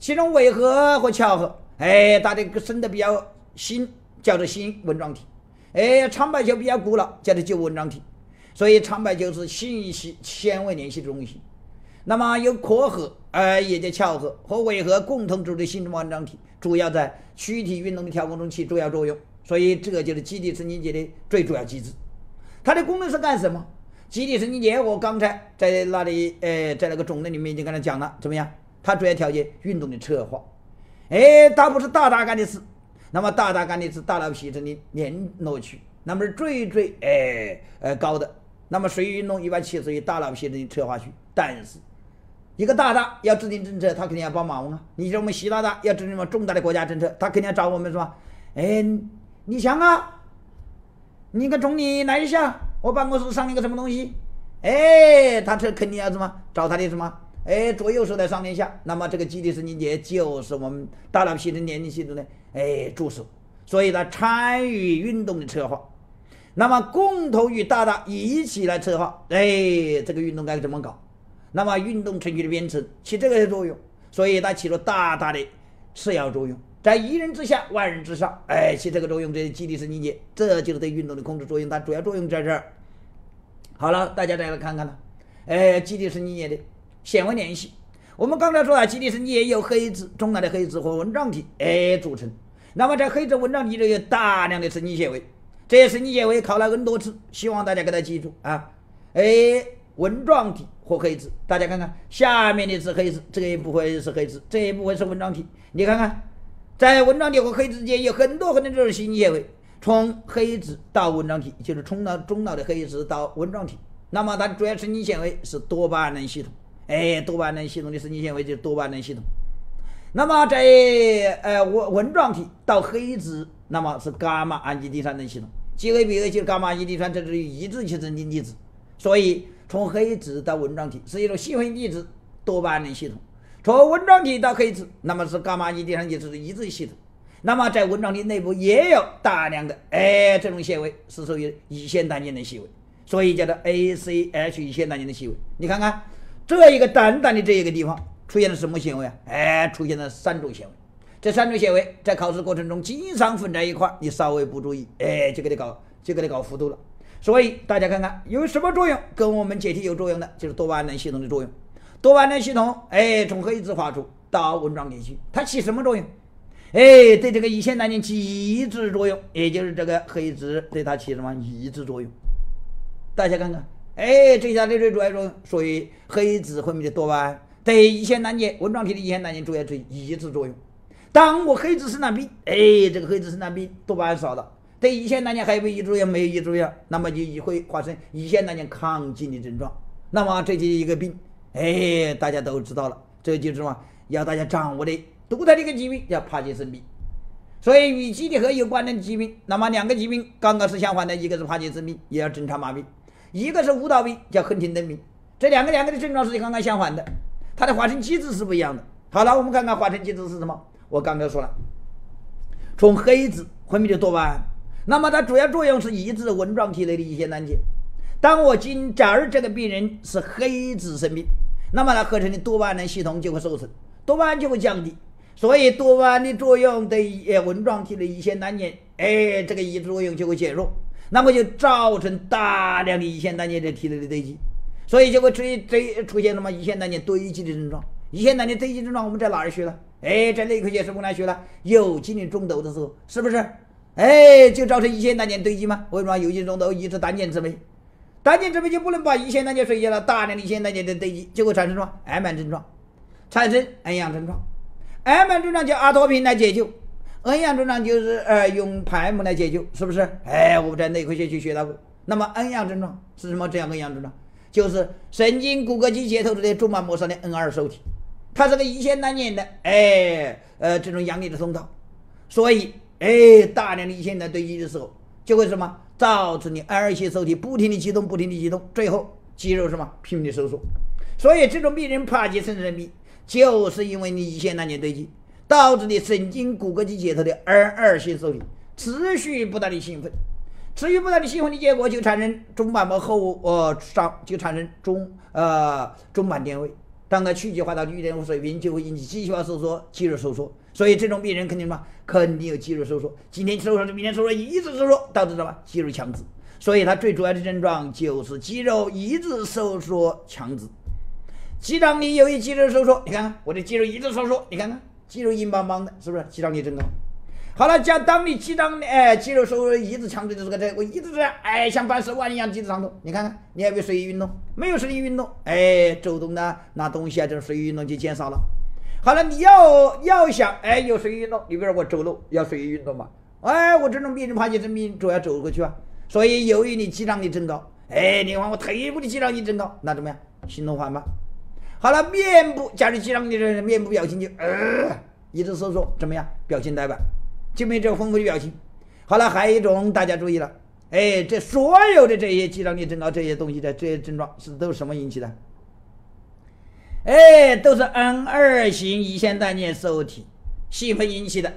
其中尾核和翘核，哎，它的生的比较新。叫做新纹状体，哎，长白球比较古老，叫做旧纹状体，所以长白球是信息纤维联系的东西。那么有壳核，呃，也叫鞘核和尾核共同组成新纹状体，主要在躯体运动的调控中起主要作用。所以这个就是基底神经节的最主要机制。它的功能是干什么？基底神经节我刚才在那里，呃，在那个总论里面已经跟他讲了，怎么样？它主要调节运动的策划，哎，它不是大大干的事。那么大大干的是大脑皮层的联络区，那么是最最哎呃高的。那么水域运动一般起始于大脑皮层的策划区，但是一个大大要制定政策，他肯定要帮忙啊。你说我们习大大要制定什么重大的国家政策，他肯定要找我们是吧？哎，你想啊，你个总理来一下，我办公室上一个什么东西？哎，他这肯定要什么？找他的什么？哎，左右手在上面下，那么这个基底神经节就是我们大脑皮层年龄系统的哎助手，所以呢参与运动的策划，那么共同与大大一起来策划，哎，这个运动该怎么搞？那么运动程序的编程起这个作用，所以它起了大大的次要作用，在一人之下，万人之上，哎，起这个作用，这是基底神经节，这就是对运动的控制作用，它主要作用在这儿。好了，大家再来看看了，哎，基底神经节的。纤维联系，我们刚才说了，基底神经节由黑质、中来的黑质和纹状体哎组成。那么在黑质纹状体里有大量的神经纤维，这些神经纤维考了 N 多次，希望大家给它记住啊。哎，纹状体或黑质，大家看看下面的是黑质，这一部分是黑质，这一部分是纹状体。你看看，在纹状体和黑质之间有很多很多这种神经纤维，从黑质到纹状体，就是从脑中脑的黑质到纹状体。那么它主要神经纤维是多巴胺系统。哎，多巴胺系统的神经纤维就是多巴胺系统。那么在呃纹纹状体到黑质，那么是伽马氨基丁酸等系统。GABA 就是伽马氨基丁酸，这是一种抑制性神经递质。所以从黑质到纹状体是一种细分递质多巴胺系统。从纹状体到黑质，那么是伽马氨基丁酸就是抑制系统。那么在纹状体内部也有大量的哎这种纤维是属于乙酰胆碱的纤维，所以叫做 ACH 乙酰胆碱的纤维。你看看。这一个短短的这一个地方出现了什么行为啊？哎，出现了三种行为。这三种行为在考试过程中经常混在一块儿，你稍微不注意，哎，就给你搞就给你搞糊涂了。所以大家看看有什么作用？跟我们解题有作用的，就是多巴胺系统的作用。多巴胺系统，哎，从黑质化出到纹状体去，它起什么作用？哎，对这个乙酰胆碱起抑制作用，也就是这个黑质对它起什么抑制作用？大家看看。哎，这下的最主要作用，所以黑质分泌的多巴胺对乙酰胆碱纹状体的乙酰胆碱主要起抑制作用。当我黑质生产病，哎，这个黑质生产病多巴胺少了，对乙酰胆碱还有没有抑制作用？没有抑制作用，那么就会发生乙酰胆碱亢进的症状。那么这就一个病，哎，大家都知道了，这就是什么？要大家掌握的独特的一个疾病叫帕金森病。所以与基底核有关的疾病，那么两个疾病刚刚是相反的，一个是帕金森病，一个是正常麻痹。一个是舞蹈病，叫亨廷顿病，这两个两个的症状是刚刚相反的，它的化生机制是不一样的。好了，我们看看化生机制是什么。我刚才说了，从黑质分泌的多巴胺，那么它主要作用是抑制纹状体内的一些胆碱。当我今假如这个病人是黑质生病，那么它合成的多巴胺系统就会受损，多巴胺就会降低，所以多巴胺的作用对呃纹状体的一些胆碱，哎，这个抑制作用就会减弱。那么就造成大量的乙酰胆碱在体内的堆积，所以就会出现堆出现什么乙酰胆碱堆积的症状。乙酰胆碱堆积症状我们在哪儿学了？哎，在内科学是不来学了。有机磷中毒的时候，是不是？哎，就造成乙酰胆碱堆积吗？为什么有机磷中毒抑制胆碱制酶？胆碱制酶就不能把乙酰胆碱水解了，大量的乙酰胆碱的堆积就会产生什么？癌斑症状，产生 N 阳症状。癌斑症状叫阿托品来解救。恩阳症状就是呃用派姆来解救，是不是？哎，我们在内科学去学到过。那么恩阳症状是什么？这样恩阳症状就是神经骨骼肌接头的中板膜上的 N 二受体，它是个乙酰胆碱的哎呃这种阳离的通道，所以哎大量的乙酰胆堆积的时候，就会什么造成你 N 二线受体不停的激动，不停的激动，最后肌肉什么拼命的收缩。所以这种病人帕金森氏病就是因为你乙酰胆碱堆积。导致的神经骨骼肌接头的 N 二型受体持续不断的兴奋，持续不断的兴奋的结果就产生中板膜后呃上就产生中呃中板电位，当它去极化到绿电水平，就会引起机械化收缩、肌肉收缩。所以这种病人肯定什么？肯定有肌肉收缩。今天收缩，明天收缩，一直收缩，导致什么？肌肉强直。所以它最主要的症状就是肌肉一直收缩强直。肌张力由于肌肉收缩，你看看我的肌肉一直收缩，你看看。肌肉硬邦邦的，是不是肌张力增高？好了，讲当你肌张哎肌肉收缩一直强度的这个这，我一直在哎像搬手腕一样一直长度。你看看，你有没有随意运动？没有随意运动，哎，走动的拿东西啊，这种随意运动就减少了。好了，你要要想哎有随意运动，你比如说我走路要随意运动嘛？哎，我这种病人怕你生病，主要走过去啊。所以由于你肌张力增高，哎，你看我腿部的肌张力增高，那怎么样？行动缓慢。好了，面部假如肌张力的，面部表情就呃一直收缩，怎么样？表情呆板，就没这个丰富的表情。好了，还有一种大家注意了，哎，这所有的这些肌张力增高这些东西的这些症状是都是什么引起的？哎，都是 N 二型乙酰胆碱受体兴奋引起的。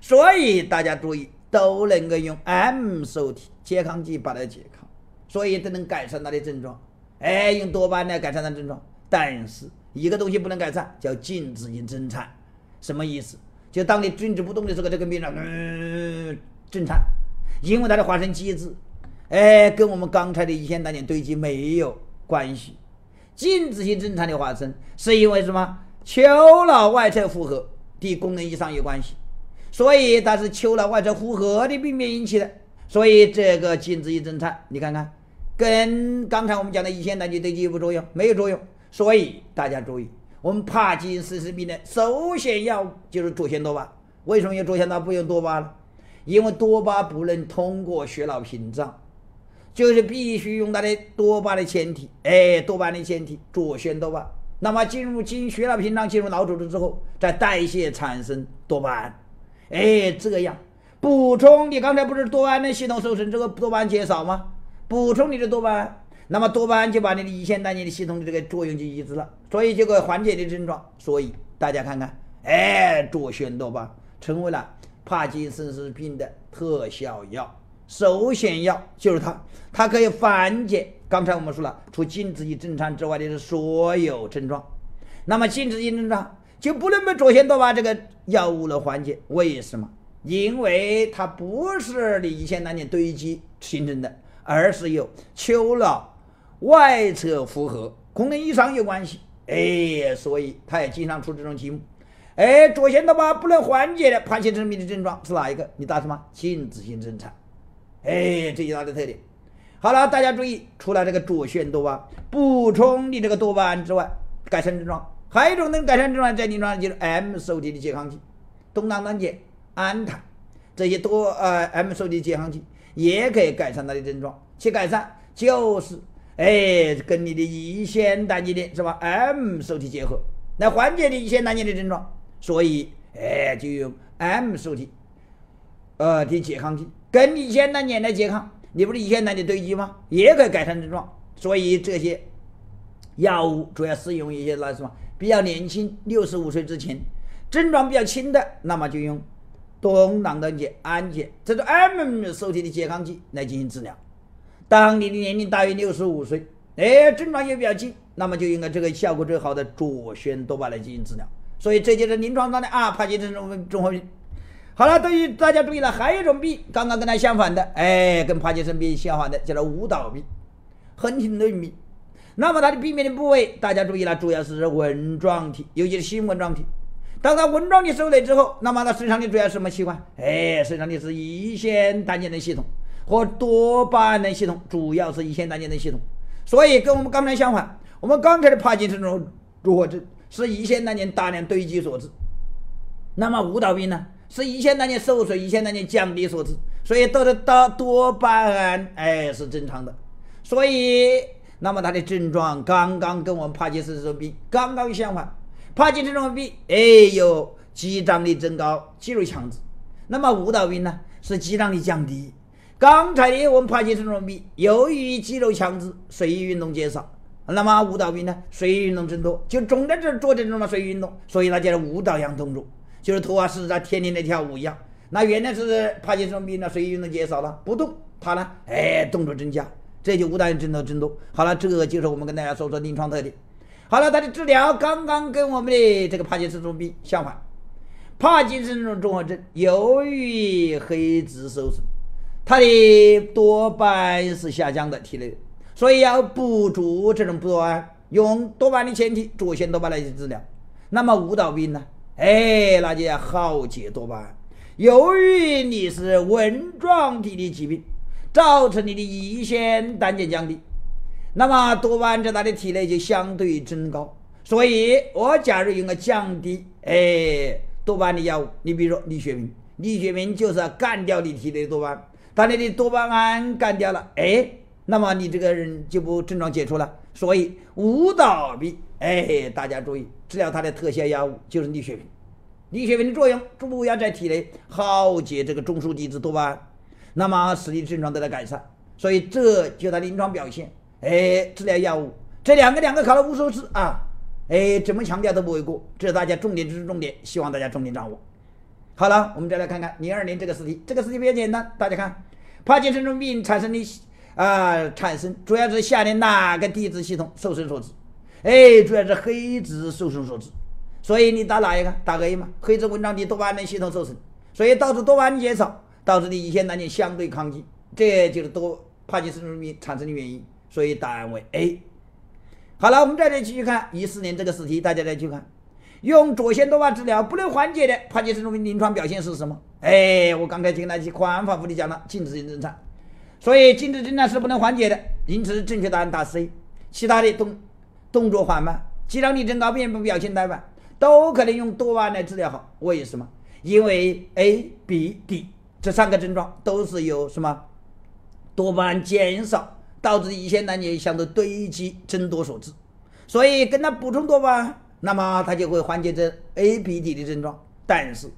所以大家注意，都能够用 M 受体拮抗剂把它拮抗，所以都能改善它的症状。哎，用多巴胺来改善它症状，但是一个东西不能改善，叫静止性增产。什么意思？就当你静止不动的时候，这个病人嗯增产，因为它的发生机制，哎，跟我们刚才的胰腺胆碱堆积没有关系。静止性增产的发生是因为什么？丘脑外侧负荷的功能异常有关系。所以它是丘脑外侧负荷的病变引起的，所以这个静止性增产，你看看，跟刚才我们讲的胰腺胆碱堆积有无作用？没有作用。所以大家注意，我们帕金森氏病的首选药物就是左旋多巴。为什么用左旋多巴不用多巴呢？因为多巴不能通过血脑屏障，就是必须用它的多巴的前提，哎，多巴的前提左旋多巴。那么进入经血脑屏障进入脑组织之后，再代谢产生多巴胺。哎，这样补充你刚才不是多巴胺的系统受损，这个多巴胺减少吗？补充你的多巴胺，那么多巴胺就把你的乙酰胆碱的系统的这个作用就抑制了，所以就会缓解的症状。所以大家看看，哎，左旋多巴成为了帕金森氏病的特效药，首选药就是它，它可以缓解刚才我们说了，除静止性增产之外的所有症状。那么静止性症状。就不能被左旋多巴这个药物来缓解？为什么？因为它不是你乙酰胆碱堆积形成的，而是有丘脑外侧负荷功能异常有关系。哎，所以它也经常出这种题目。哎，左旋多巴不能缓解的帕金森病的症状是哪一个？你答什么？静止性增产。哎，这是它的特点。好了，大家注意，除了这个左旋多巴补充你这个多巴胺之外，改善症状。还有一种能改善症状，在临床上就是 M 受体的拮抗剂，东莨莨碱、氨坦这些多呃 M 受体拮抗剂也可以改善它的症状。其改善就是哎跟你的乙酰胆碱的是吧 M 受体结合，来缓解你乙酰胆碱的症状。所以哎就用 M 受体呃的拮抗剂跟乙酰胆碱来拮抗，你不是乙酰胆碱堆积吗？也可以改善症状。所以这些药物主要适用一些那什么？比较年轻，六十五岁之前，症状比较轻的，那么就用东莨莨碱、氨碱这种 M 受体的拮抗剂来进行治疗。当你的年龄大于六十五岁，哎，症状也比较轻，那么就应该这个效果最好的左旋多巴来进行治疗。所以这就是临床上的啊，帕金森综综合症。好了，对于大家注意了，还有一种病，刚刚跟它相反的，哎，跟帕金森病相反的，叫做舞蹈病，亨廷顿病。那么它的病变的部位，大家注意了，主要是纹状体，尤其是新纹状体。当它纹状体受累之后，那么它身上的主要什么器官？哎，身上的是胰腺胆碱的系统和多巴胺的系统，主要是乙酰胆碱的系统。所以跟我们刚才相反，我们刚才的帕金森综合症是乙酰胆碱大量堆积所致。那么舞蹈病呢，是乙酰胆碱受损、乙酰胆碱降低所致。所以都是多多巴胺哎是正常的。所以。那么它的症状刚刚跟我们帕金森症病刚刚相反，帕金森症病，哎，有肌张力增高、肌肉强直。那么舞蹈病呢，是肌张力降低。刚才的我们帕金森这种病，由于肌肉强直，随意运动减少。那么舞蹈病呢，随意运动增多，就总在这做这种嘛随意运动，所以它叫舞蹈样动作，就是托马斯在天天在跳舞一样。那原来是帕金森病呢，随意运动减少了，不动，它呢，哎，动作增加。这就五大人症头增多。好了，这个就是我们跟大家说说临床特点。好了，它的治疗刚刚跟我们的这个帕金森综病相反。帕金森综合症由于黑质受损，它的多巴胺是下降的体内，所以要补足这种多胺，用多巴胺的前提左旋多巴胺来治疗。那么舞蹈病呢？哎，那就要耗解多巴胺。由于你是纹状体的疾病。造成你的胰腺胆碱降低，那么多巴胺在它的体内就相对增高。所以我假如用个降低哎多巴胺的药物，你比如说利血明，利血明就是要干掉你体内多巴胺，把你的多巴胺干掉了，哎，那么你这个人就不症状解除了。所以舞蹈病，哎，大家注意，治疗它的特效药物就是利血平。利血平的作用主要在体内耗竭这个中枢递质多巴胺，那么使你症状得到改善。所以这就它临床表现，哎，治疗药物这两个两个考了无数次啊，哎，怎么强调都不为过。这是大家重点知识重点，希望大家重点掌握。好了，我们再来看看零二年这个试题，这个试题比较简单，大家看，帕金森病产生的啊产生主要是下列哪个递质系统受损所致？哎，主要是黑质受损所致。所以你打哪一个？打 A 嘛，黑质文章的多巴胺系统受损，所以导致多巴胺减少，导致你乙酰胆碱相对抗击，这就是多。帕金森氏病产生的原因，所以答案为 A。好了，我们再来继续看一四年这个试题，大家再去看，用左旋多巴治疗不能缓解的帕金森氏病临床表现是什么？哎，我刚才听大家反反复复的讲了，静止性震颤，所以静止震颤是不能缓解的，因此正确答案打 C。其他的动动作缓慢、肌张力增高、面部表情呆板，都可能用多巴胺来治疗好。为什么？因为 A、B、D 这三个症状都是由什么？多巴胺减少导致乙酰胆碱相对堆积增多所致，所以跟他补充多巴胺，那么它就会缓解这 A、B、D 的症状。但是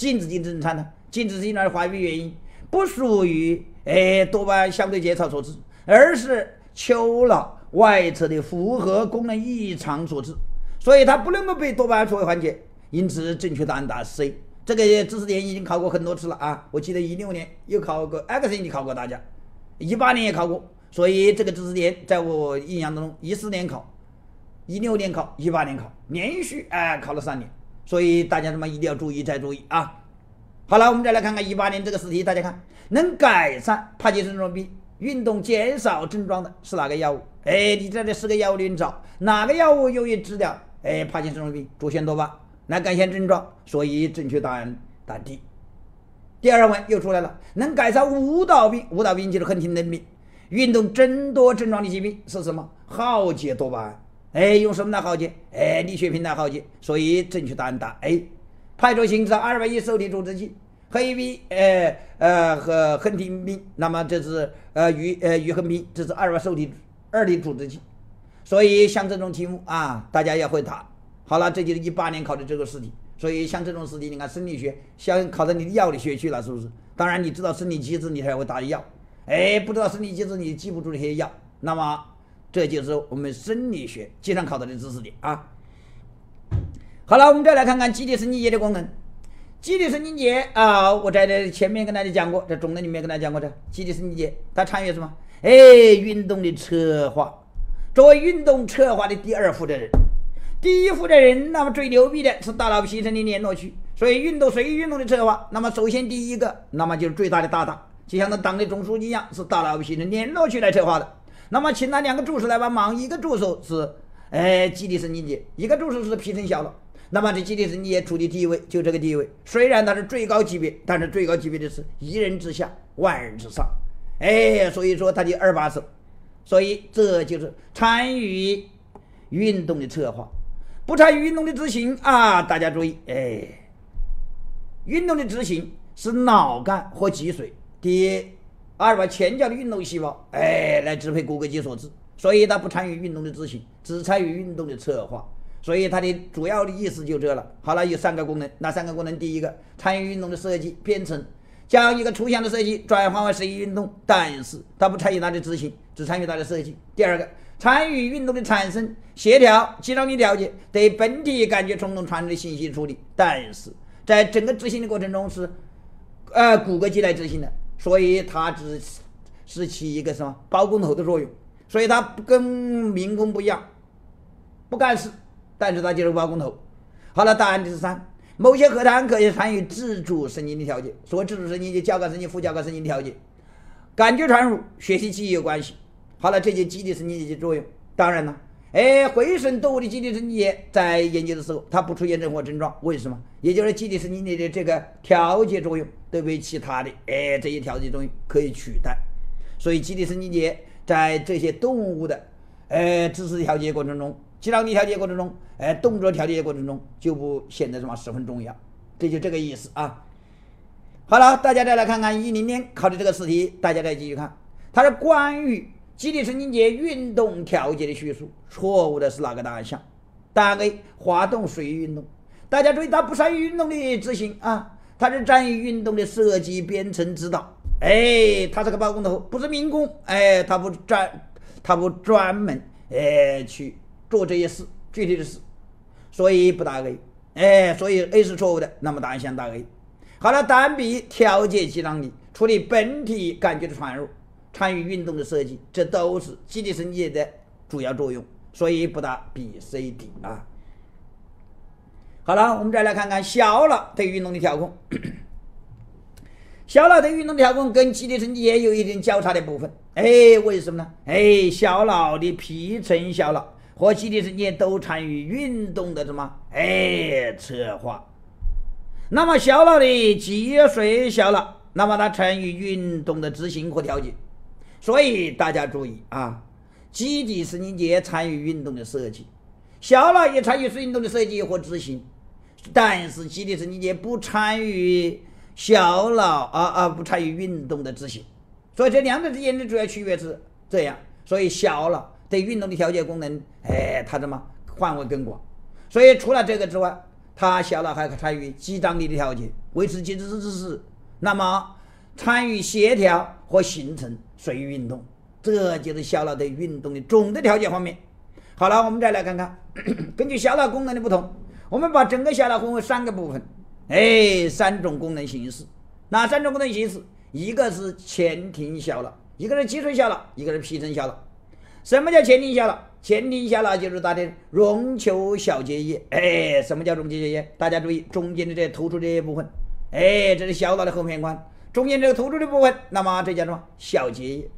禁止性震颤呢？禁止性的发病原因不属于诶多巴胺相对减少所致，而是丘脑外侧的复合功能异常所致，所以它不能够被多巴胺作为缓解。因此正确答案答 C。这个知识点已经考过很多次了啊！我记得一六年又考过 X 线，你考过大家。一八年也考过，所以这个知识点在我印象当中，一四年考，一六年考，一八年考，连续哎考了三年，所以大家他妈一定要注意再注意啊！好了，我们再来看看一八年这个试题，大家看能改善帕金森氏病运动减少症状的是哪个药物？哎，你在这四个药物里面找哪个药物用于治疗哎帕金森病左旋多巴来改善症状？所以正确答案答 D。第二问又出来了，能改善舞蹈病，舞蹈病就是亨廷顿病，运动增多症状的疾病是什么？耗竭多巴胺。哎，用什么来耗竭？哎，力学平台耗竭。所以正确答案答 A。派卓星是阿尔法一受体阻滞剂，黑皮呃呃和亨廷病，那么这是呃于呃于亨病，这是阿尔法受体二的阻滞剂。所以像这种题目啊，大家要会答。好了，这就是一八年考的这个试题。所以像这种试题，你看生理学，像考到你的药理学去了，是不是？当然，你知道生理机制，你才会答药。哎，不知道生理机制，你记不住这些药。那么，这就是我们生理学经常考到的知识点啊。好了，我们再来看看基底神经节的功能。基底神经节啊，我在这前面跟大家讲过，在中等里面跟大家讲过的基底神经节，它参与什么？哎，运动的策划，作为运动策划的第二负责人。第一负责人，那么最牛逼的是大脑皮层的联络区，所以运动随意运动的策划，那么首先第一个，那么就是最大的大脑，就像那党的总书记一样，是大脑皮层联络区来策划的。那么请那两个助手来帮忙，一个助手是哎基底神经节，一个助手是皮层小脑。那么这基底神经节处的地位就这个地位，虽然它是最高级别，但是最高级别的是一人之下，万人之上。哎，所以说它的二把手，所以这就是参与运动的策划。不参与运动的执行啊，大家注意，哎，运动的执行是脑干和脊髓的阿尔法前脚的运动细胞，哎，来支配骨骼肌所致，所以它不参与运动的执行，只参与运动的策划，所以它的主要的意思就这了。好了，有三个功能，哪三个功能？第一个，参与运动的设计编程，将一个抽象的设计转换为实际运动，但是它不参与它的执行，只参与它的设计。第二个。参与运动的产生、协调、肌张力调节，对本体感觉冲动传递的信息处理，但是在整个执行的过程中是，呃，骨骼肌来执行的，所以它只是起一个什么包工头的作用，所以它跟民工不一样，不干事，但是它就是包工头。好了，答案就是三。某些核弹可以参与自主神经的调节，所谓自主神经就交感神经、副交感神经调节，感觉传入、学习记忆有关系。好了，这些基底神经节的作用，当然了，哎，回声动物的基底神经节在研究的时候，它不出现任何症状，为什么？也就是基底神经节的这个调节作用都被其他的哎这些调节作用可以取代，所以基底神经节在这些动物的哎知识调节过程中、肌张力调节过程中、哎动作调节过程中就不显得什么十分重要，这就这个意思啊。好了，大家再来看看一零年考的这个试题，大家再继续看，它是关于基底神经节运动调节的叙述。错误的是哪个答案项？答案 A，滑动随意运动。大家注意，它不善于运动的执行啊，它是善于运动的设计、编程、指导。哎，他是个包工头，不是民工。哎，他不专，他不专门哎去做这些事，具体的事，所以不答 A。哎，所以 A 是错误的。那么答案项答 A。好了，答案 B 调节肌张力、处理本体感觉的传入、参与运动的设计，这都是基底神经的主要作用，所以不答 B、C、D 啊。好了，我们再来看看小脑对运动的调控。小脑对运动调控跟基底神经节有一定交叉的部分。哎，为什么呢？哎，小脑的皮层小脑和基底神经都参与运动的什么？哎，策划。那么小脑的脊髓小脑，那么它参与运动的执行和调节，所以大家注意啊，基底神经节参与运动的设计，小脑也参与运动的设计和执行，但是基底神经节不参与小脑啊啊不参与运动的执行，所以这两者之间的主要区别是这样，所以小脑对运动的调节功能，哎，它怎么范围更广，所以除了这个之外。它小脑还可参与肌张力的调节，维持肌姿势，那么参与协调和形成随意运动，这就是小脑对运动的总的调节方面。好了，我们再来看看，<coughs> 根据小脑功能的不同，我们把整个小脑分为三个部分，哎，三种功能形式。哪三种功能形式？一个是前庭小脑，一个是脊髓小脑，一个是皮层小脑。什么叫前庭小脑？前庭小脑就是它的绒球小结叶，哎，什么叫绒球小结叶？大家注意中间的这突出这一部分，哎，这是小脑的后片宽，中间这个突出的部分，那么这叫什么？小结叶，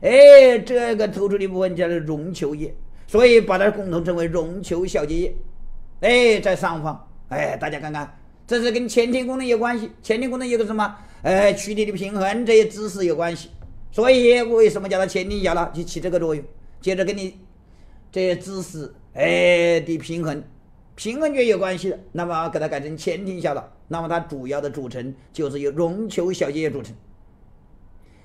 哎，这个突出的部分叫做绒球叶，所以把它共同称为绒球小结叶，哎，在上方，哎，大家看看，这是跟前庭功能有关系，前庭功能有个什么？哎，躯体的平衡这些姿势有关系，所以为什么叫它前庭小脑就起这个作用？接着跟你。这些姿势，哎的平衡，平衡觉有关系的，那么给它改成前庭小脑，那么它主要的组成就是由绒球小叶组成。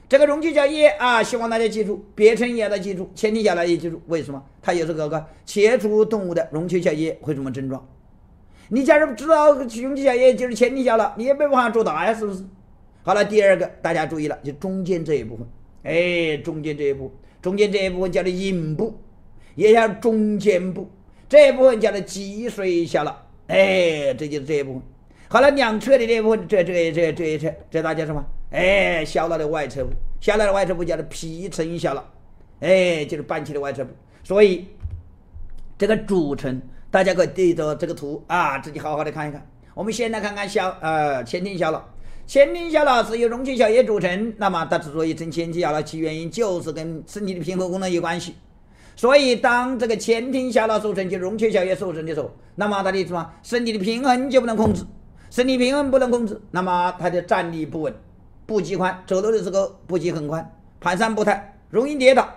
这个绒球小叶啊，希望大家记住，别称也要记住，前庭小脑也记住。为什么？它也是个个切除动物的绒球小叶会什么症状？你假如知道绒球小叶就是前庭小脑，你也没办法做大呀，是不是？好了，第二个大家注意了，就中间这一部分，哎，中间这一部，中间这一部分叫做隐部。也叫中间部这一部分叫做脊髓小脑，哎，这就是这一部分。好了，两侧的这一部分，这这这这一侧，这大家什么？哎，小脑的外侧部，小脑的外侧部叫做皮层小脑，哎，就是半球的外侧部。所以这个组成，大家可以对着这个图啊，自己好好的看一看。我们先来看看小呃前庭小脑，前庭小脑是由绒球小叶组成，那么它之所以称前庭小脑，其原因就是跟身体的平衡功能有关系。所以，当这个前庭小脑受损，就绒球小叶受损的时候，那么它的什么身体的平衡就不能控制，身体平衡不能控制，那么它的站立不稳，步极宽，走路的时候步极很宽，蹒跚步态，容易跌倒。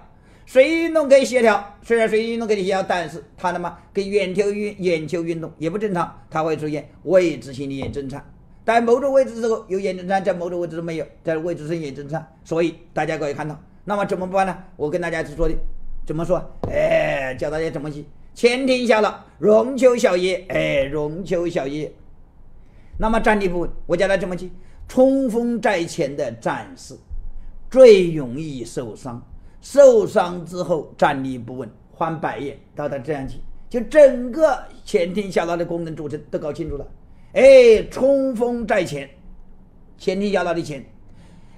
随意运动可以协调，虽然随意运动可以协调，但是它那么跟眼球运眼球运动也不正常，它会出现位置性的眼震颤。在某种位置的时候有眼震颤，在某种位置没有，在位置上眼震颤。所以大家可以看到，那么怎么办呢？我跟大家说的。怎么说？哎，教大家怎么记？前庭下脑，绒球小叶，哎，绒球小叶。那么站立不稳，我教他怎么记？冲锋在前的战士最容易受伤，受伤之后站立不稳，翻白眼，到他这样记，就整个前庭下脑的功能组成都搞清楚了。哎，冲锋在前，前庭下脑的前，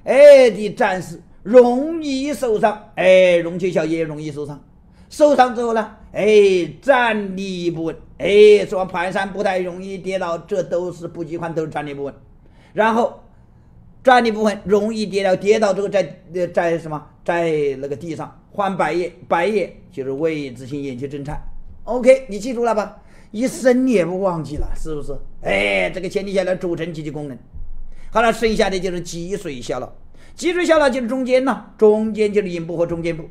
哎的战士。容易受伤，哎，容器小也容易受伤。受伤之后呢，哎，站立不稳，哎，说蹒跚不太容易跌倒，这都是不极宽，都是站立不稳。然后站立不稳，容易跌倒，跌倒之后在在什么，在那个地上翻白眼，白眼就是位置性眼球震颤。OK，你记住了吧？一生也不忘记了，是不是？哎，这个前提下来组成积极功能。好了，剩下的就是积水消了。脊椎小脑就是中间呢，中间就是隐部和中间部。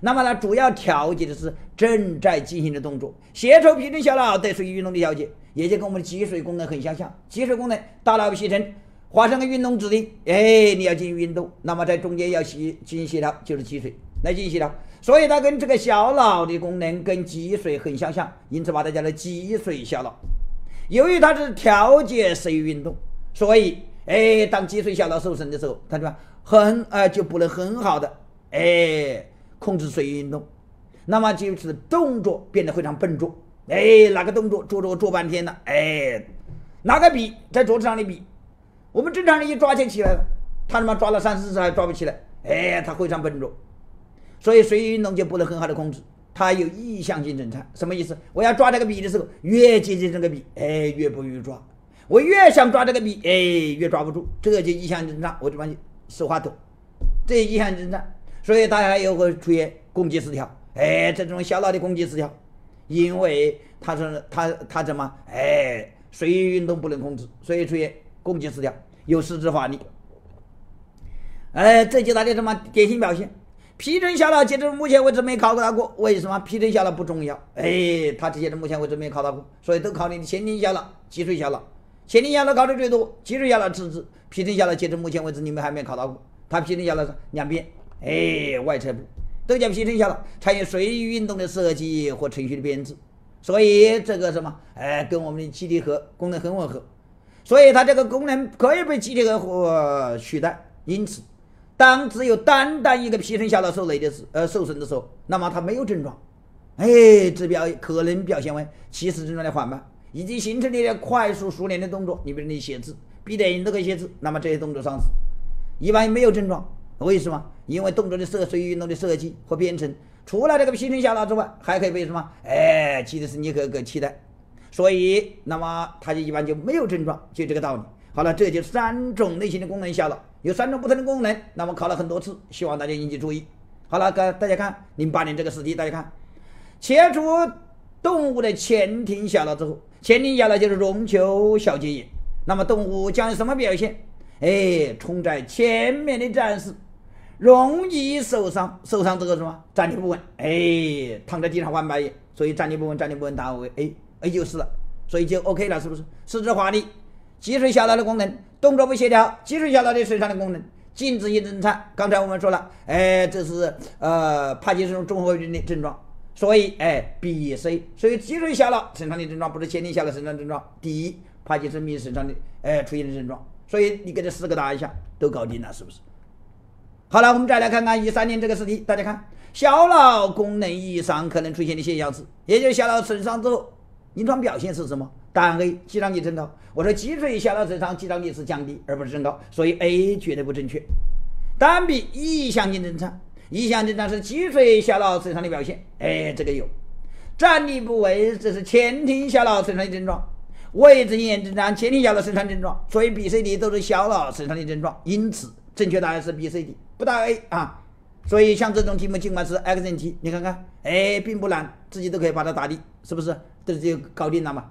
那么它主要调节的是正在进行的动作。协调皮层小脑对随意运动的调节，也就跟我们的脊髓功能很相像。脊髓功能，大脑皮层画上个运动指令，哎，你要进行运动，那么在中间要协进行协调，就是脊髓来进行协调。所以它跟这个小脑的功能跟脊髓很相像，因此把它叫做脊髓小脑。由于它是调节食欲运动，所以哎，当脊髓小脑受损的时候，它就很呃就不能很好的哎控制食欲运动，那么就是动作变得非常笨拙。哎，哪个动作做做做半天了，哎，拿个笔在桌子上的笔。我们正常人一抓就起来了，他他妈抓了三四次还抓不起来，哎，他非常笨拙，所以随运动就不能很好的控制，他有意向性震颤，什么意思？我要抓这个笔的时候，越接近这个笔，哎，越不容易抓；我越想抓这个笔，哎，越抓不住，这就意向震颤，我就把你手画抖，这意向震颤，所以大家又会出现攻击失调，哎，这种小脑的攻击失调，因为他说他他怎么，哎，随意运动不能控制，所以出现攻击失调。有四肢乏力，哎，这就它的什么典型表现？皮层小脑截至目前为止没考到过，为什么？皮层小脑不重要，哎，它这些到目前为止没考到过，所以都考你的前庭小脑、脊髓小脑。前庭小脑考的最多，脊髓下脑次之，皮层下脑截至目前为止你们还没考到过。它皮层下脑是两边，哎，外侧部都叫皮层下脑，参与随意运动的设计和程序的编制，所以这个什么，哎，跟我们的基底核功能很吻合。所以它这个功能可以被基体核取代，因此，当只有单单一个皮层下脑受累的时，呃受损的时候，那么它没有症状，哎，指标可能表现为起始症状的缓慢，以及形成的快速熟练的动作，你比如你写字、闭眼都可以写字，那么这些动作上是一般没有症状，为什么？因为动作的设随运动的设计和编程，除了这个皮层小脑之外，还可以被什么？哎，基体神经核给替代。所以，那么它就一般就没有症状，就这个道理。好了，这就三种类型的功能小脑，有三种不同的功能。那么考了很多次，希望大家引起注意。好了，各大家看，零八年这个试题，大家看，切除动物的前庭小脑之后，前庭小脑就是绒球小结节。那么动物将有什么表现？哎，冲在前面的战士容易受伤，受伤之后什么？站立不稳，哎，躺在地上翻白眼，所以站立不稳，站立不稳，答案为 A。A 就是了，所以就 OK 了，是不是？四肢乏力，脊髓小脑的功能，动作不协调，脊髓小脑的损伤的功能，静止性震颤。刚才我们说了，哎，这是呃帕金森综合症的症状，所以哎 B、C，所以脊髓小脑损伤的症状不是前庭小脑损伤症状。第一，帕金森病损伤的哎出现的症状，所以你给这四个答一下，都搞定了，是不是？好了，我们再来看看一三年这个试题，大家看，小脑功能异常可能出现的现象是，也就是小脑损伤之后。临床表现是什么？答案 A，肌张力增高。我说脊髓小脑损伤，肌张力是降低而不是增高，所以 A 绝对不正确。答案 B，意向性震颤。意向震颤是脊髓小脑损伤的表现，哎，这个有。站立不稳，这是前庭小脑损伤的症状。位置性震颤，前庭小脑损伤症状，所以 B、C、D 都是小脑损伤的症状，因此正确答案是 B、C、D，不答 A 啊。所以像这种题目，尽管是 X 题，你看看，哎，并不难，自己都可以把它答的，是不是？这就搞定了嘛。